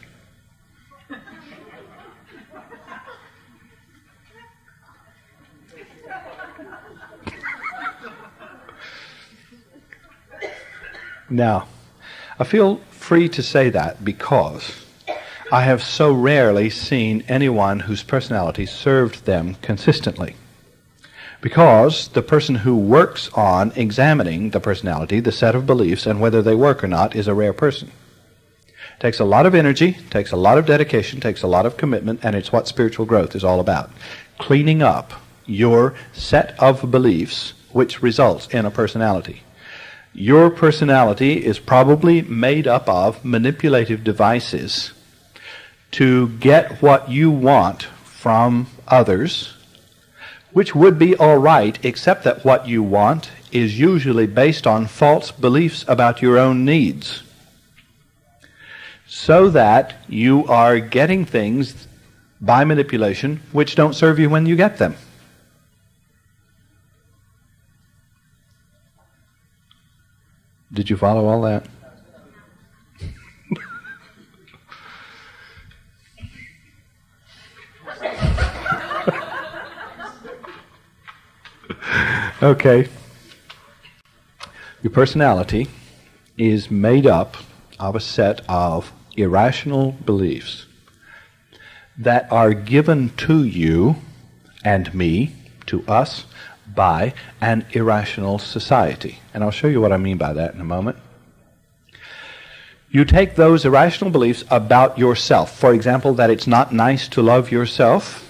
Now, I feel free to say that because I have so rarely seen anyone whose personality served them consistently. Because the person who works on examining the personality, the set of beliefs, and whether they work or not is a rare person. Takes a lot of energy, takes a lot of dedication, takes a lot of commitment, and it's what spiritual growth is all about. Cleaning up your set of beliefs which results in a personality. Your personality is probably made up of manipulative devices to get what you want from others, which would be all right, except that what you want is usually based on false beliefs about your own needs. So that you are getting things by manipulation which don't serve you when you get them. Did you follow all that? okay. Your personality is made up of a set of irrational beliefs that are given to you and me, to us, by an irrational society. And I'll show you what I mean by that in a moment. You take those irrational beliefs about yourself. For example, that it's not nice to love yourself.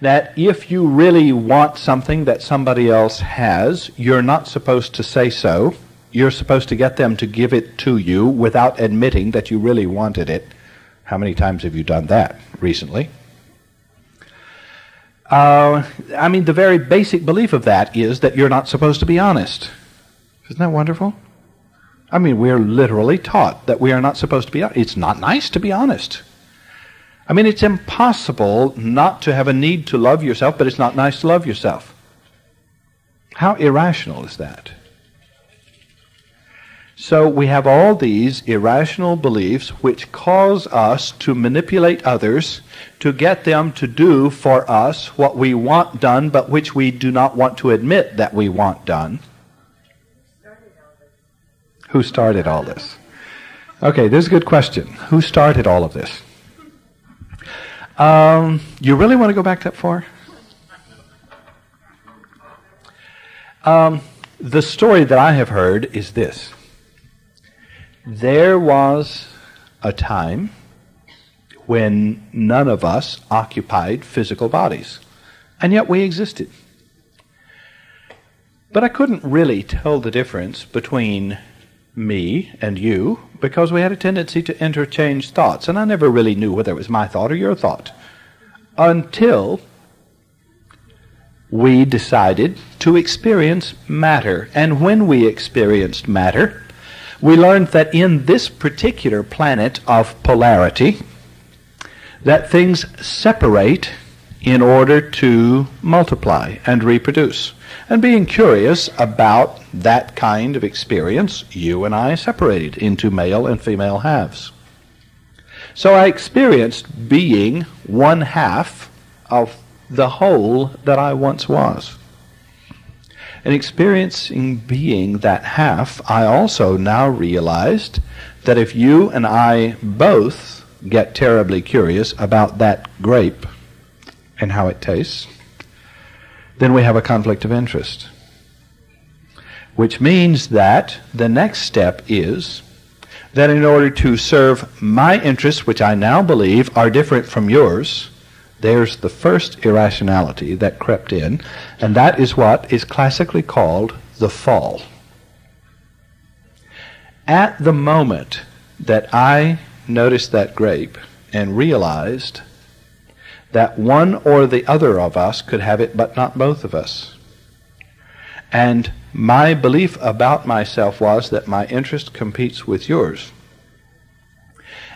That if you really want something that somebody else has, you're not supposed to say so. You're supposed to get them to give it to you without admitting that you really wanted it. How many times have you done that recently? Uh, I mean, the very basic belief of that is that you're not supposed to be honest. Isn't that wonderful? I mean, we're literally taught that we are not supposed to be honest. It's not nice to be honest. I mean, it's impossible not to have a need to love yourself, but it's not nice to love yourself. How irrational is that? So we have all these irrational beliefs which cause us to manipulate others to get them to do for us what we want done, but which we do not want to admit that we want done. Who started all this? Okay, this is a good question. Who started all of this? Um, you really want to go back that far? Um, the story that I have heard is this. There was a time when none of us occupied physical bodies, and yet we existed. But I couldn't really tell the difference between me and you because we had a tendency to interchange thoughts, and I never really knew whether it was my thought or your thought until we decided to experience matter. And when we experienced matter, we learned that in this particular planet of polarity, that things separate in order to multiply and reproduce. And being curious about that kind of experience, you and I separated into male and female halves. So I experienced being one half of the whole that I once was. And experiencing being that half, I also now realized that if you and I both get terribly curious about that grape and how it tastes, then we have a conflict of interest. Which means that the next step is that in order to serve my interests, which I now believe are different from yours, there's the first irrationality that crept in, and that is what is classically called the fall. At the moment that I noticed that grape and realized that one or the other of us could have it, but not both of us. And my belief about myself was that my interest competes with yours.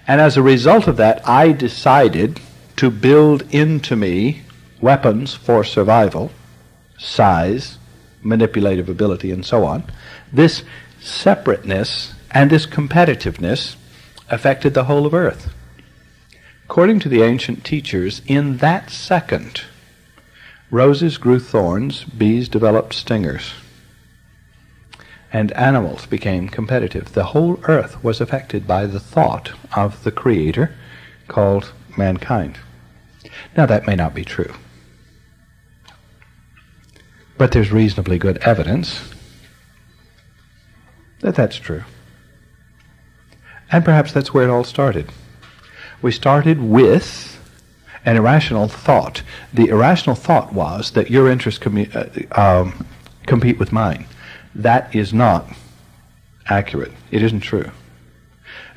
And as a result of that, I decided to build into me weapons for survival, size, manipulative ability, and so on. This separateness and this competitiveness affected the whole of earth. According to the ancient teachers, in that second, roses grew thorns, bees developed stingers, and animals became competitive. The whole earth was affected by the thought of the Creator called mankind. Now, that may not be true, but there's reasonably good evidence that that's true. And perhaps that's where it all started. We started with an irrational thought. The irrational thought was that your interests commu- uh, um, compete with mine. That is not accurate. It isn't true.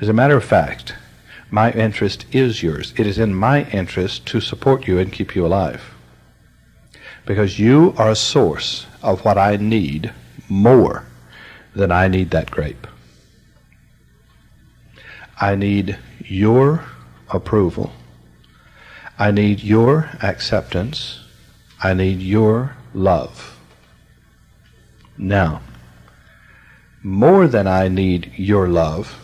As a matter of fact, my interest is yours. It is in my interest to support you and keep you alive. Because you are a source of what I need more than I need that grape. I need your approval. I need your acceptance. I need your love. Now, more than I need your love,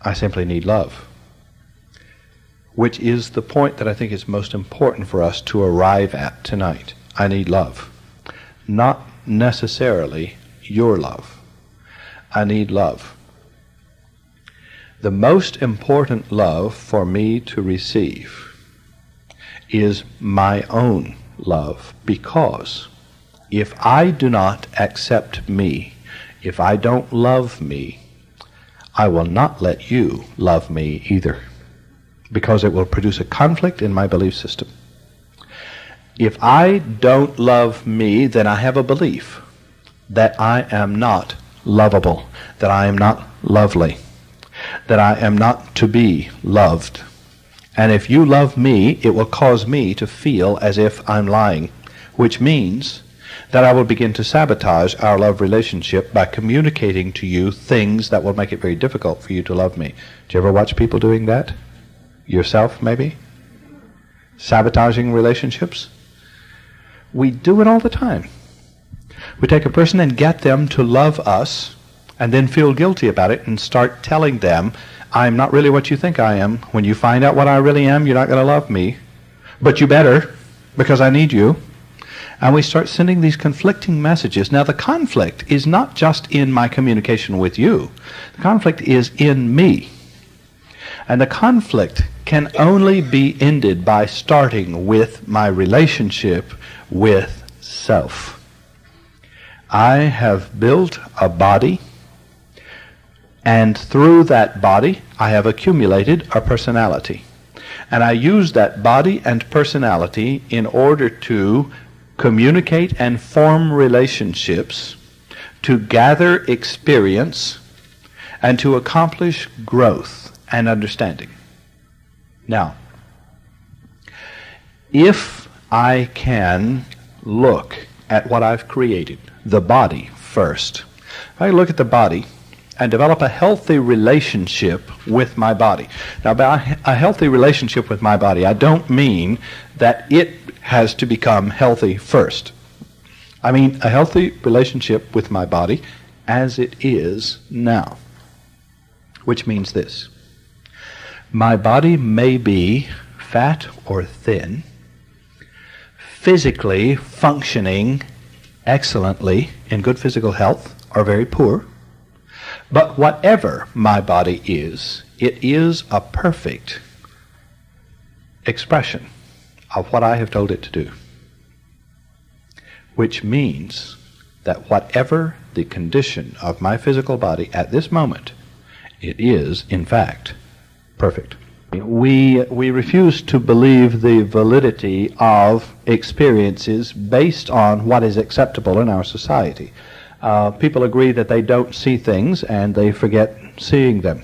I simply need love. Which is the point that I think is most important for us to arrive at tonight. I need love. Not necessarily your love. I need love. The most important love for me to receive is my own love because if I do not accept me, if I don't love me, I will not let you love me either because it will produce a conflict in my belief system. If I don't love me, then I have a belief that I am not lovable, that I am not lovely that I am not to be loved. And if you love me, it will cause me to feel as if I'm lying, which means that I will begin to sabotage our love relationship by communicating to you things that will make it very difficult for you to love me. Do you ever watch people doing that? Yourself, maybe? Sabotaging relationships? We do it all the time. We take a person and get them to love us and then feel guilty about it and start telling them, I'm not really what you think I am. When you find out what I really am, you're not going to love me. But you better, because I need you. And we start sending these conflicting messages. Now, the conflict is not just in my communication with you, the conflict is in me. And the conflict can only be ended by starting with my relationship with self. I have built a body and through that body, I have accumulated a personality. And I use that body and personality in order to communicate and form relationships, to gather experience, and to accomplish growth and understanding. Now, if I can look at what I've created, the body first, if I look at the body, and develop a healthy relationship with my body. Now, by a healthy relationship with my body, I don't mean that it has to become healthy first. I mean a healthy relationship with my body as it is now. Which means this my body may be fat or thin, physically functioning excellently in good physical health, or very poor but whatever my body is, it is a perfect expression of what I have told it to do. Which means that whatever the condition of my physical body at this moment, It is, in fact, perfect. We, we refuse to believe the validity of experiences based on what is acceptable in our society. Uh, people agree that they don't see things and they forget seeing them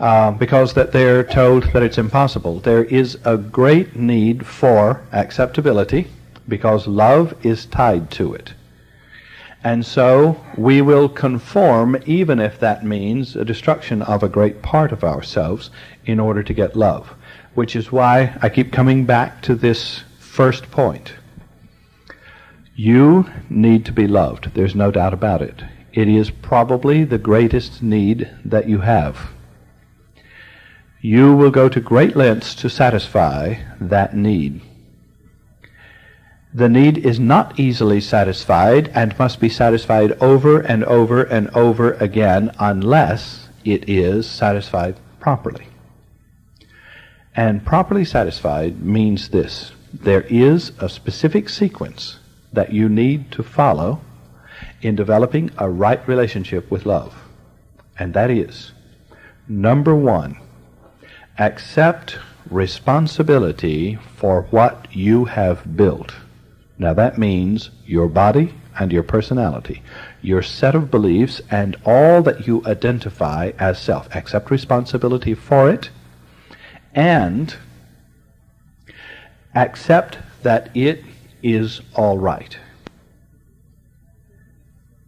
uh, because that they're told that it's impossible. There is a great need for acceptability because love is tied to it. And so we will conform, even if that means a destruction of a great part of ourselves, in order to get love. Which is why I keep coming back to this first point. You need to be loved. There's no doubt about it. It is probably the greatest need that you have. You will go to great lengths to satisfy that need. The need is not easily satisfied and must be satisfied over and over and over again unless it is satisfied properly. And properly satisfied means this there is a specific sequence that you need to follow in developing a right relationship with love. And that is number one, accept responsibility for what you have built. Now that means your body and your personality, your set of beliefs and all that you identify as self. Accept responsibility for it and accept that it is all right.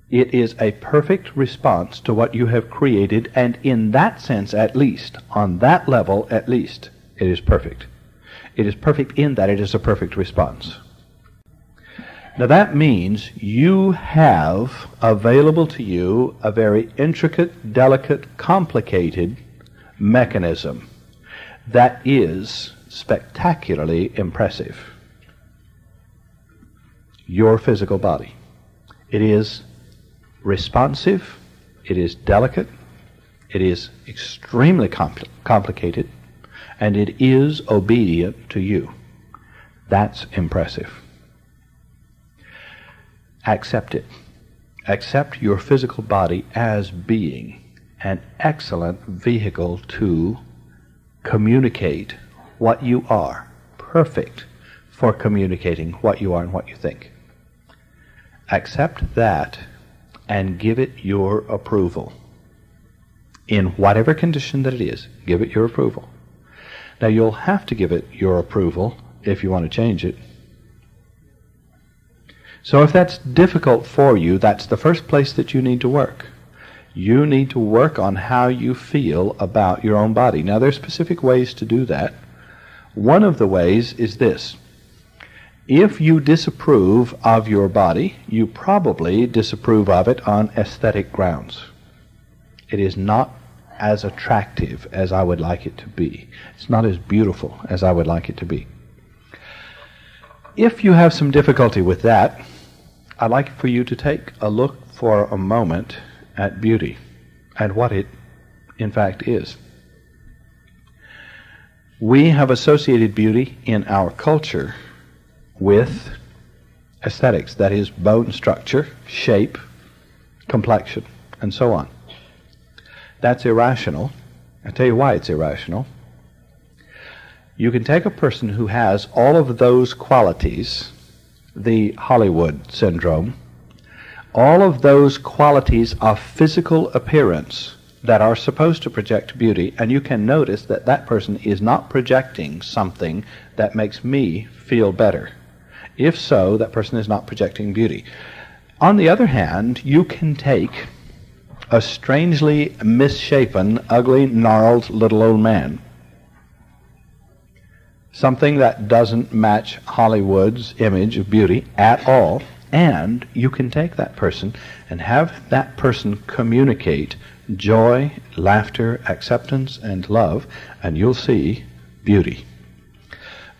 It is a perfect response to what you have created, and in that sense, at least, on that level, at least, it is perfect. It is perfect in that it is a perfect response. Now that means you have available to you a very intricate, delicate, complicated mechanism that is spectacularly impressive. Your physical body. It is responsive, it is delicate, it is extremely compl- complicated, and it is obedient to you. That's impressive accept it. Accept your physical body as being an excellent vehicle to communicate what you are, perfect for communicating what you are and what you think. Accept that and give it your approval. In whatever condition that it is, give it your approval. Now, you'll have to give it your approval if you want to change it so if that's difficult for you, that's the first place that you need to work. You need to work on how you feel about your own body. Now, there are specific ways to do that. One of the ways is this. If you disapprove of your body, you probably disapprove of it on aesthetic grounds. It is not as attractive as I would like it to be. It's not as beautiful as I would like it to be. If you have some difficulty with that, I'd like for you to take a look for a moment at beauty and what it, in fact, is. We have associated beauty in our culture with aesthetics, that is, bone structure, shape, complexion, and so on. That's irrational. I'll tell you why it's irrational. You can take a person who has all of those qualities the Hollywood syndrome, all of those qualities of physical appearance that are supposed to project beauty, and you can notice that that person is not projecting something that makes me feel better. If so, that person is not projecting beauty. On the other hand, you can take a strangely misshapen, ugly, gnarled little old man something that doesn't match Hollywood's image of beauty at all, and you can take that person and have that person communicate joy, laughter, acceptance, and love, and you'll see beauty.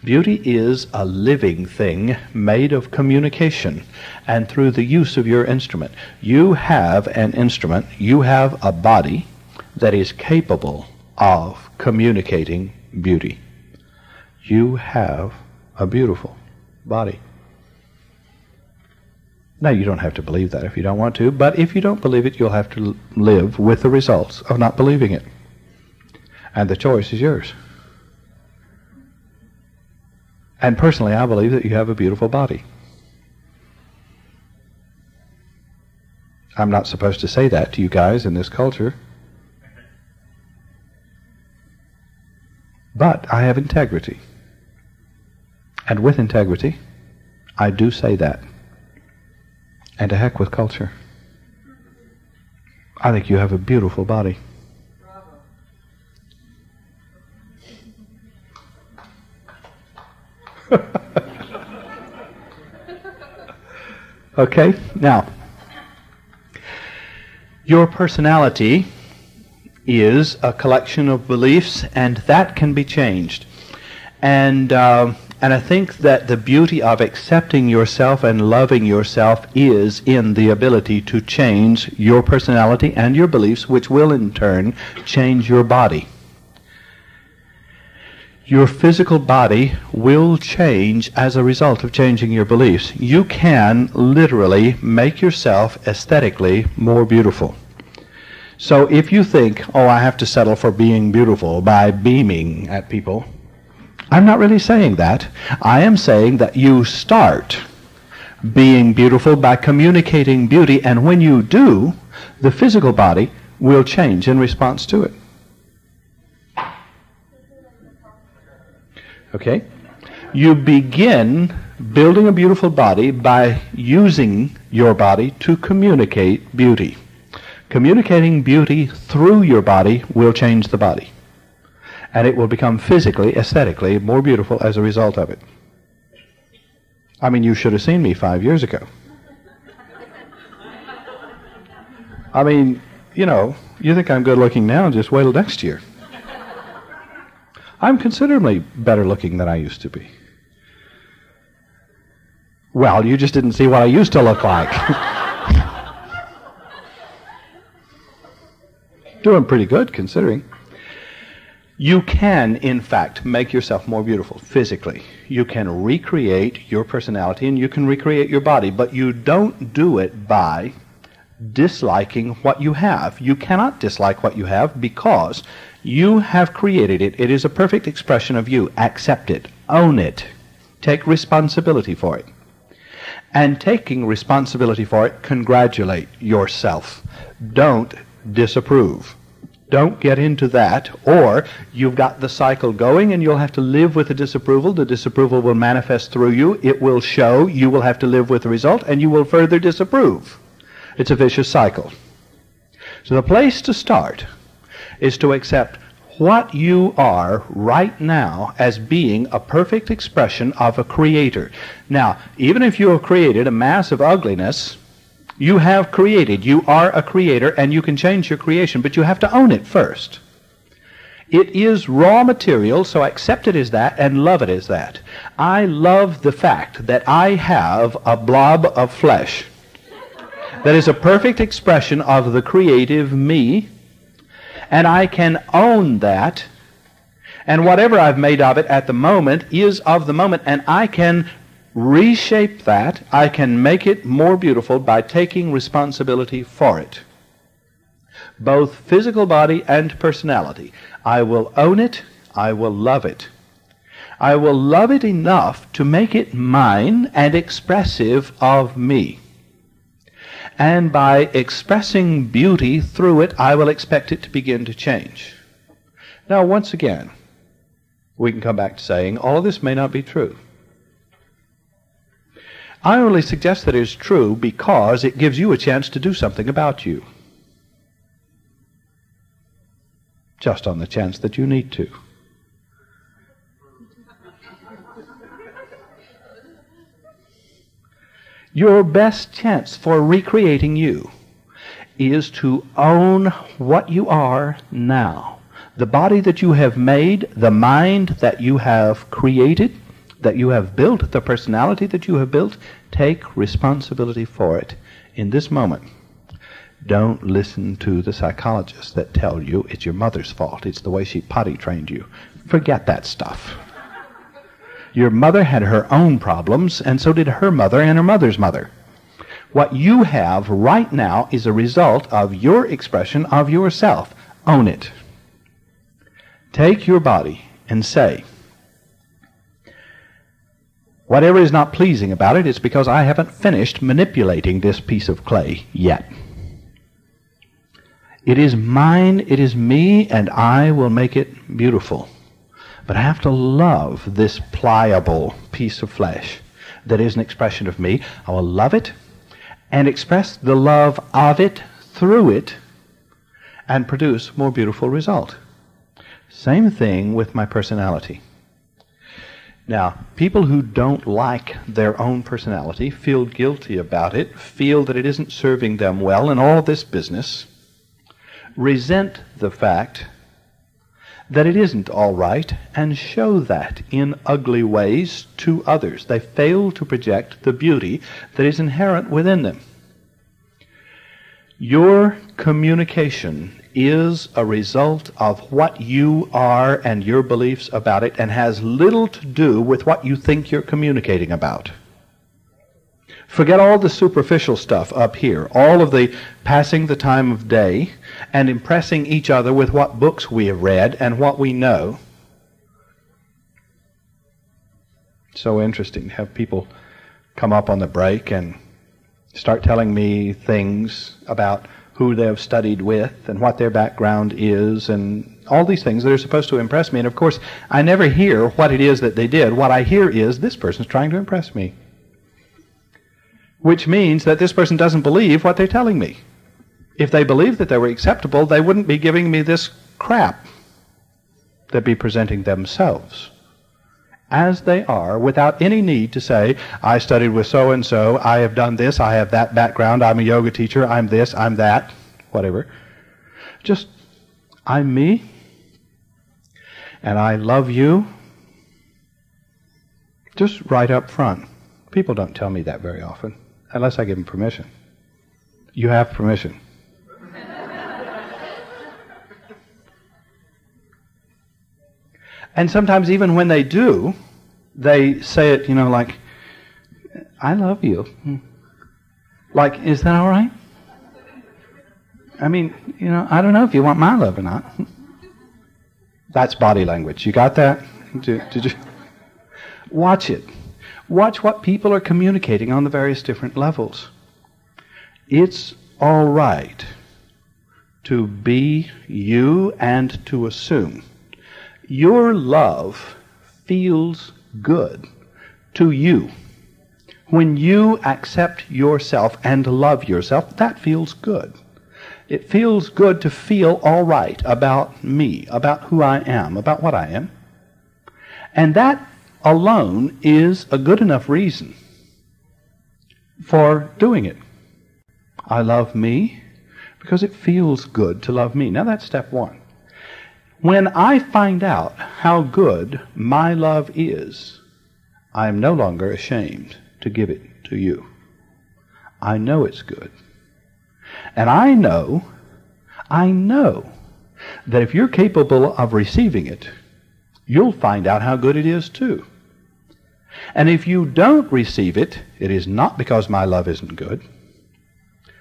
Beauty is a living thing made of communication and through the use of your instrument. You have an instrument, you have a body that is capable of communicating beauty you have a beautiful body. Now, you don't have to believe that if you don't want to, but if you don't believe it, you'll have to live with the results of not believing it. And the choice is yours. And personally, I believe that you have a beautiful body. I'm not supposed to say that to you guys in this culture. But I have integrity. And with integrity, I do say that. And to heck with culture. I think you have a beautiful body. okay, now, your personality is a collection of beliefs, and that can be changed. And uh, and I think that the beauty of accepting yourself and loving yourself is in the ability to change your personality and your beliefs, which will in turn change your body. Your physical body will change as a result of changing your beliefs. You can literally make yourself aesthetically more beautiful. So if you think, oh, I have to settle for being beautiful by beaming at people, I'm not really saying that. I am saying that you start being beautiful by communicating beauty, and when you do, the physical body will change in response to it. Okay? You begin building a beautiful body by using your body to communicate beauty. Communicating beauty through your body will change the body and it will become physically, aesthetically more beautiful as a result of it. I mean, you should have seen me five years ago. I mean, you know, you think I'm good looking now, just wait till next year. I'm considerably better looking than I used to be. Well, you just didn't see what I used to look like. Doing pretty good considering. You can, in fact, make yourself more beautiful physically. You can recreate your personality and you can recreate your body, but you don't do it by disliking what you have. You cannot dislike what you have because you have created it. It is a perfect expression of you. Accept it. Own it. Take responsibility for it. And taking responsibility for it, congratulate yourself. Don't disapprove. Don't get into that, or you've got the cycle going and you'll have to live with the disapproval. The disapproval will manifest through you. It will show. You will have to live with the result, and you will further disapprove. It's a vicious cycle. So the place to start is to accept what you are right now as being a perfect expression of a creator. Now, even if you have created a mass of ugliness, you have created. You are a creator, and you can change your creation, but you have to own it first. It is raw material, so accept it as that and love it as that. I love the fact that I have a blob of flesh that is a perfect expression of the creative me, and I can own that. And whatever I've made of it at the moment is of the moment, and I can reshape that, I can make it more beautiful by taking responsibility for it. Both physical body and personality. I will own it, I will love it. I will love it enough to make it mine and expressive of me. And by expressing beauty through it, I will expect it to begin to change. Now, once again, we can come back to saying all of this may not be true. I only suggest that it is true because it gives you a chance to do something about you. Just on the chance that you need to. Your best chance for recreating you is to own what you are now. The body that you have made, the mind that you have created, that you have built, the personality that you have built, take responsibility for it in this moment. Don't listen to the psychologists that tell you it's your mother's fault. It's the way she potty trained you. Forget that stuff. Your mother had her own problems, and so did her mother and her mother's mother. What you have right now is a result of your expression of yourself. Own it. Take your body and say, Whatever is not pleasing about it, it is because I haven't finished manipulating this piece of clay yet. It is mine, it is me, and I will make it beautiful. But I have to love this pliable piece of flesh that is an expression of me. I will love it and express the love of it through it and produce more beautiful result. Same thing with my personality. Now, people who don't like their own personality feel guilty about it, feel that it isn't serving them well in all this business, resent the fact that it isn't all right, and show that in ugly ways to others. They fail to project the beauty that is inherent within them. Your communication is a result of what you are and your beliefs about it and has little to do with what you think you're communicating about. Forget all the superficial stuff up here, all of the passing the time of day and impressing each other with what books we have read and what we know. So interesting to have people come up on the break and start telling me things about who they've studied with and what their background is and all these things that are supposed to impress me. And of course, I never hear what it is that they did. What I hear is this person's trying to impress me. Which means that this person doesn't believe what they're telling me. If they believed that they were acceptable, they wouldn't be giving me this crap. They'd be presenting themselves as they are without any need to say, I studied with so and so, I have done this, I have that background, I'm a yoga teacher, I'm this, I'm that, whatever. Just, I'm me, and I love you. Just right up front. People don't tell me that very often, unless I give them permission. You have permission. And sometimes, even when they do, they say it, you know, like, I love you. Hmm. Like, is that all right? I mean, you know, I don't know if you want my love or not. That's body language. You got that? Did, did you? Watch it. Watch what people are communicating on the various different levels. It's all right to be you and to assume your love feels good to you. When you accept yourself and love yourself, that feels good. It feels good to feel all right about me, about who I am, about what I am. And that alone is a good enough reason for doing it. I love me because it feels good to love me. Now that's step one. When I find out how good my love is, I am no longer ashamed to give it to you. I know it's good. And I know, I know that if you're capable of receiving it, you'll find out how good it is too. And if you don't receive it, it is not because my love isn't good.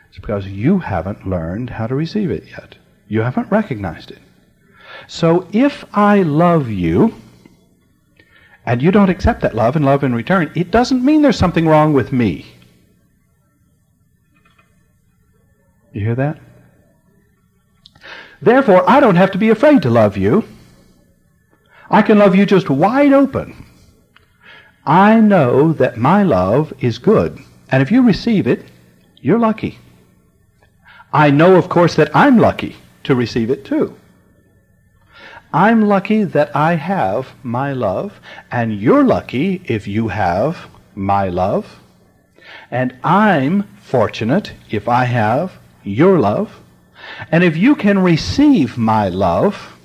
It's because you haven't learned how to receive it yet. You haven't recognized it. So if I love you, and you don't accept that love and love in return, it doesn't mean there's something wrong with me. You hear that? Therefore, I don't have to be afraid to love you. I can love you just wide open. I know that my love is good. And if you receive it, you're lucky. I know, of course, that I'm lucky to receive it too. I'm lucky that I have my love, and you're lucky if you have my love. And I'm fortunate if I have your love. And if you can receive my love,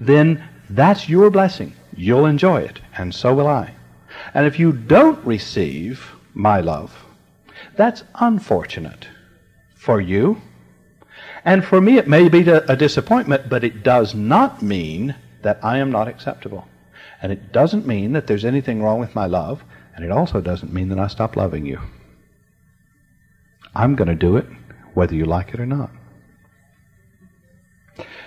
then that's your blessing. You'll enjoy it, and so will I. And if you don't receive my love, that's unfortunate for you and for me, it may be a disappointment, but it does not mean that I am not acceptable. And it doesn't mean that there's anything wrong with my love, and it also doesn't mean that I stop loving you. I'm going to do it whether you like it or not.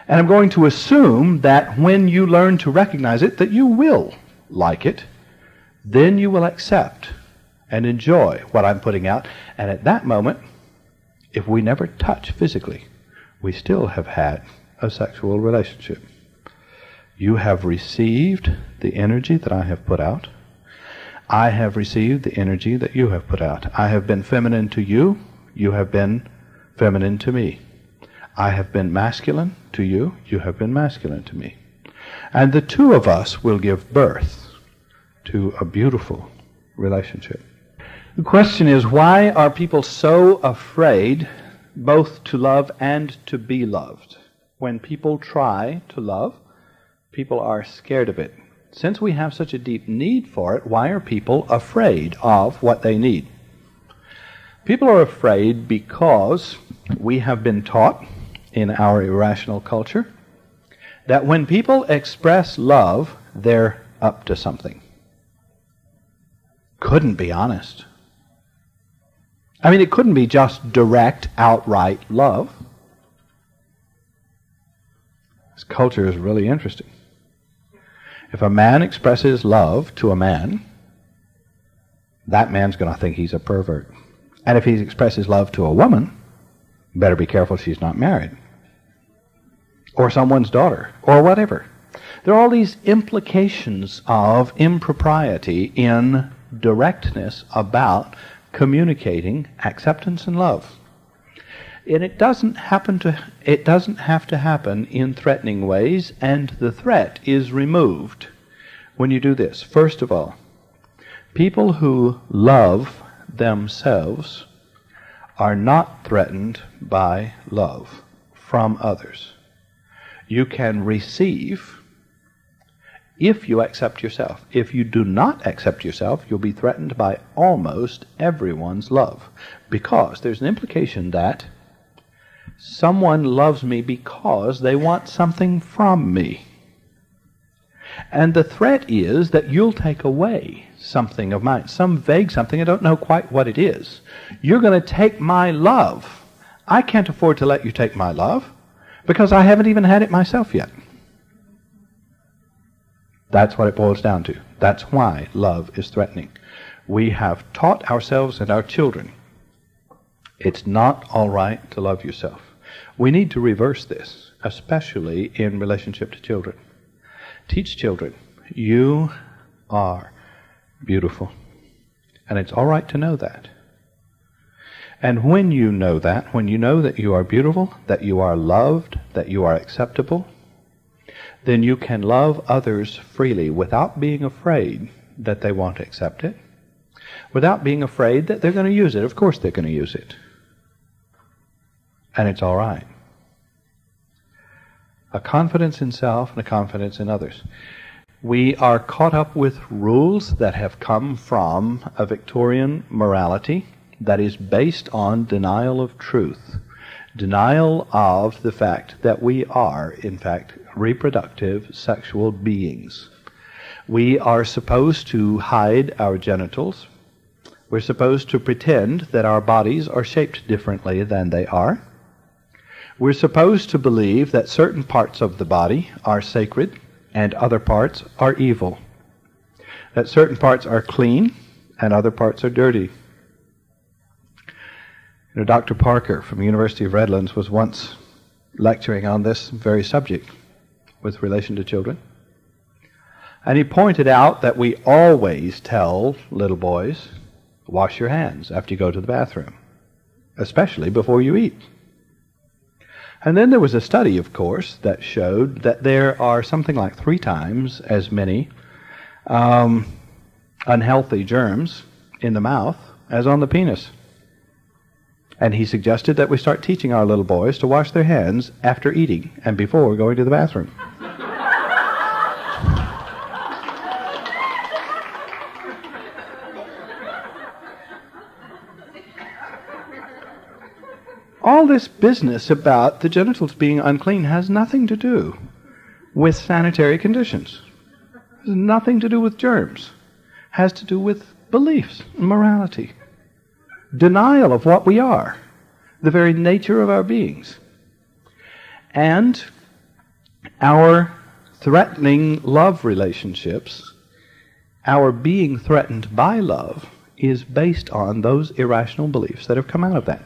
And I'm going to assume that when you learn to recognize it, that you will like it. Then you will accept and enjoy what I'm putting out. And at that moment, if we never touch physically, we still have had a sexual relationship. You have received the energy that I have put out. I have received the energy that you have put out. I have been feminine to you. You have been feminine to me. I have been masculine to you. You have been masculine to me. And the two of us will give birth to a beautiful relationship. The question is why are people so afraid both to love and to be loved? When people try to love, people are scared of it. Since we have such a deep need for it, why are people afraid of what they need? People are afraid because we have been taught in our irrational culture that when people express love, they're up to something. Couldn't be honest. I mean, it couldn't be just direct, outright love. This culture is really interesting. If a man expresses love to a man, that man's going to think he's a pervert. And if he expresses love to a woman, better be careful she's not married. Or someone's daughter, or whatever. There are all these implications of impropriety in directness about communicating acceptance and love. And it doesn't happen to it doesn't have to happen in threatening ways, and the threat is removed when you do this. First of all, people who love themselves are not threatened by love from others. You can receive if you accept yourself. If you do not accept yourself, you'll be threatened by almost everyone's love. Because there's an implication that someone loves me because they want something from me. And the threat is that you'll take away something of mine, some vague something, I don't know quite what it is. You're going to take my love. I can't afford to let you take my love because I haven't even had it myself yet. That's what it boils down to. That's why love is threatening. We have taught ourselves and our children it's not all right to love yourself. We need to reverse this, especially in relationship to children. Teach children, you are beautiful. And it's all right to know that. And when you know that, when you know that you are beautiful, that you are loved, that you are acceptable, then you can love others freely without being afraid that they won't accept it, without being afraid that they're going to use it. Of course, they're going to use it. And it's all right. A confidence in self and a confidence in others. We are caught up with rules that have come from a Victorian morality that is based on denial of truth, denial of the fact that we are, in fact, reproductive sexual beings. We are supposed to hide our genitals. We're supposed to pretend that our bodies are shaped differently than they are. We're supposed to believe that certain parts of the body are sacred and other parts are evil. That certain parts are clean and other parts are dirty. You know, Dr. Parker from the University of Redlands was once lecturing on this very subject with relation to children. And he pointed out that we always tell little boys, wash your hands after you go to the bathroom, especially before you eat. And then there was a study, of course, that showed that there are something like three times as many um, unhealthy germs in the mouth as on the penis. And he suggested that we start teaching our little boys to wash their hands after eating and before going to the bathroom. All this business about the genitals being unclean has nothing to do with sanitary conditions. It has nothing to do with germs. It has to do with beliefs, morality. denial of what we are, the very nature of our beings. And our threatening love relationships, our being threatened by love, is based on those irrational beliefs that have come out of that.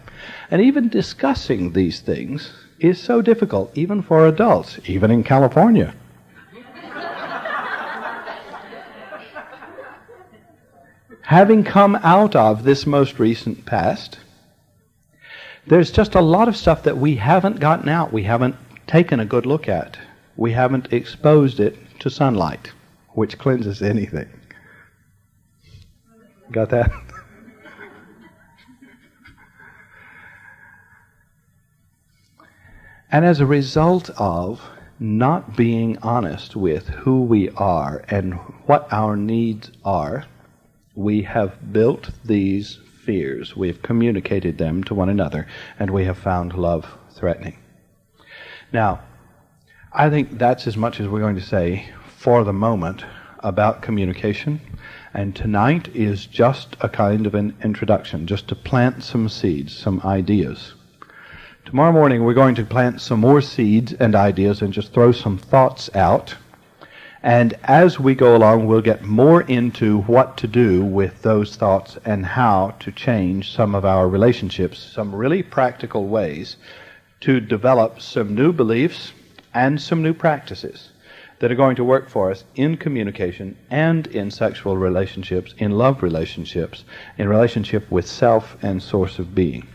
And even discussing these things is so difficult, even for adults, even in California. Having come out of this most recent past, there's just a lot of stuff that we haven't gotten out, we haven't taken a good look at, we haven't exposed it to sunlight, which cleanses anything. Got that? and as a result of not being honest with who we are and what our needs are, we have built these fears. We have communicated them to one another, and we have found love threatening. Now, I think that's as much as we're going to say for the moment about communication. And tonight is just a kind of an introduction, just to plant some seeds, some ideas. Tomorrow morning we're going to plant some more seeds and ideas and just throw some thoughts out. And as we go along, we'll get more into what to do with those thoughts and how to change some of our relationships, some really practical ways to develop some new beliefs and some new practices that are going to work for us in communication and in sexual relationships, in love relationships, in relationship with self and source of being.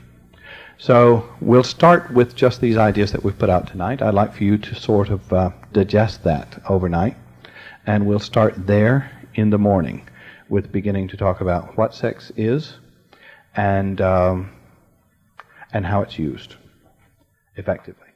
So we'll start with just these ideas that we've put out tonight. I'd like for you to sort of uh, digest that overnight. And we'll start there in the morning with beginning to talk about what sex is and, um, and how it's used effectively.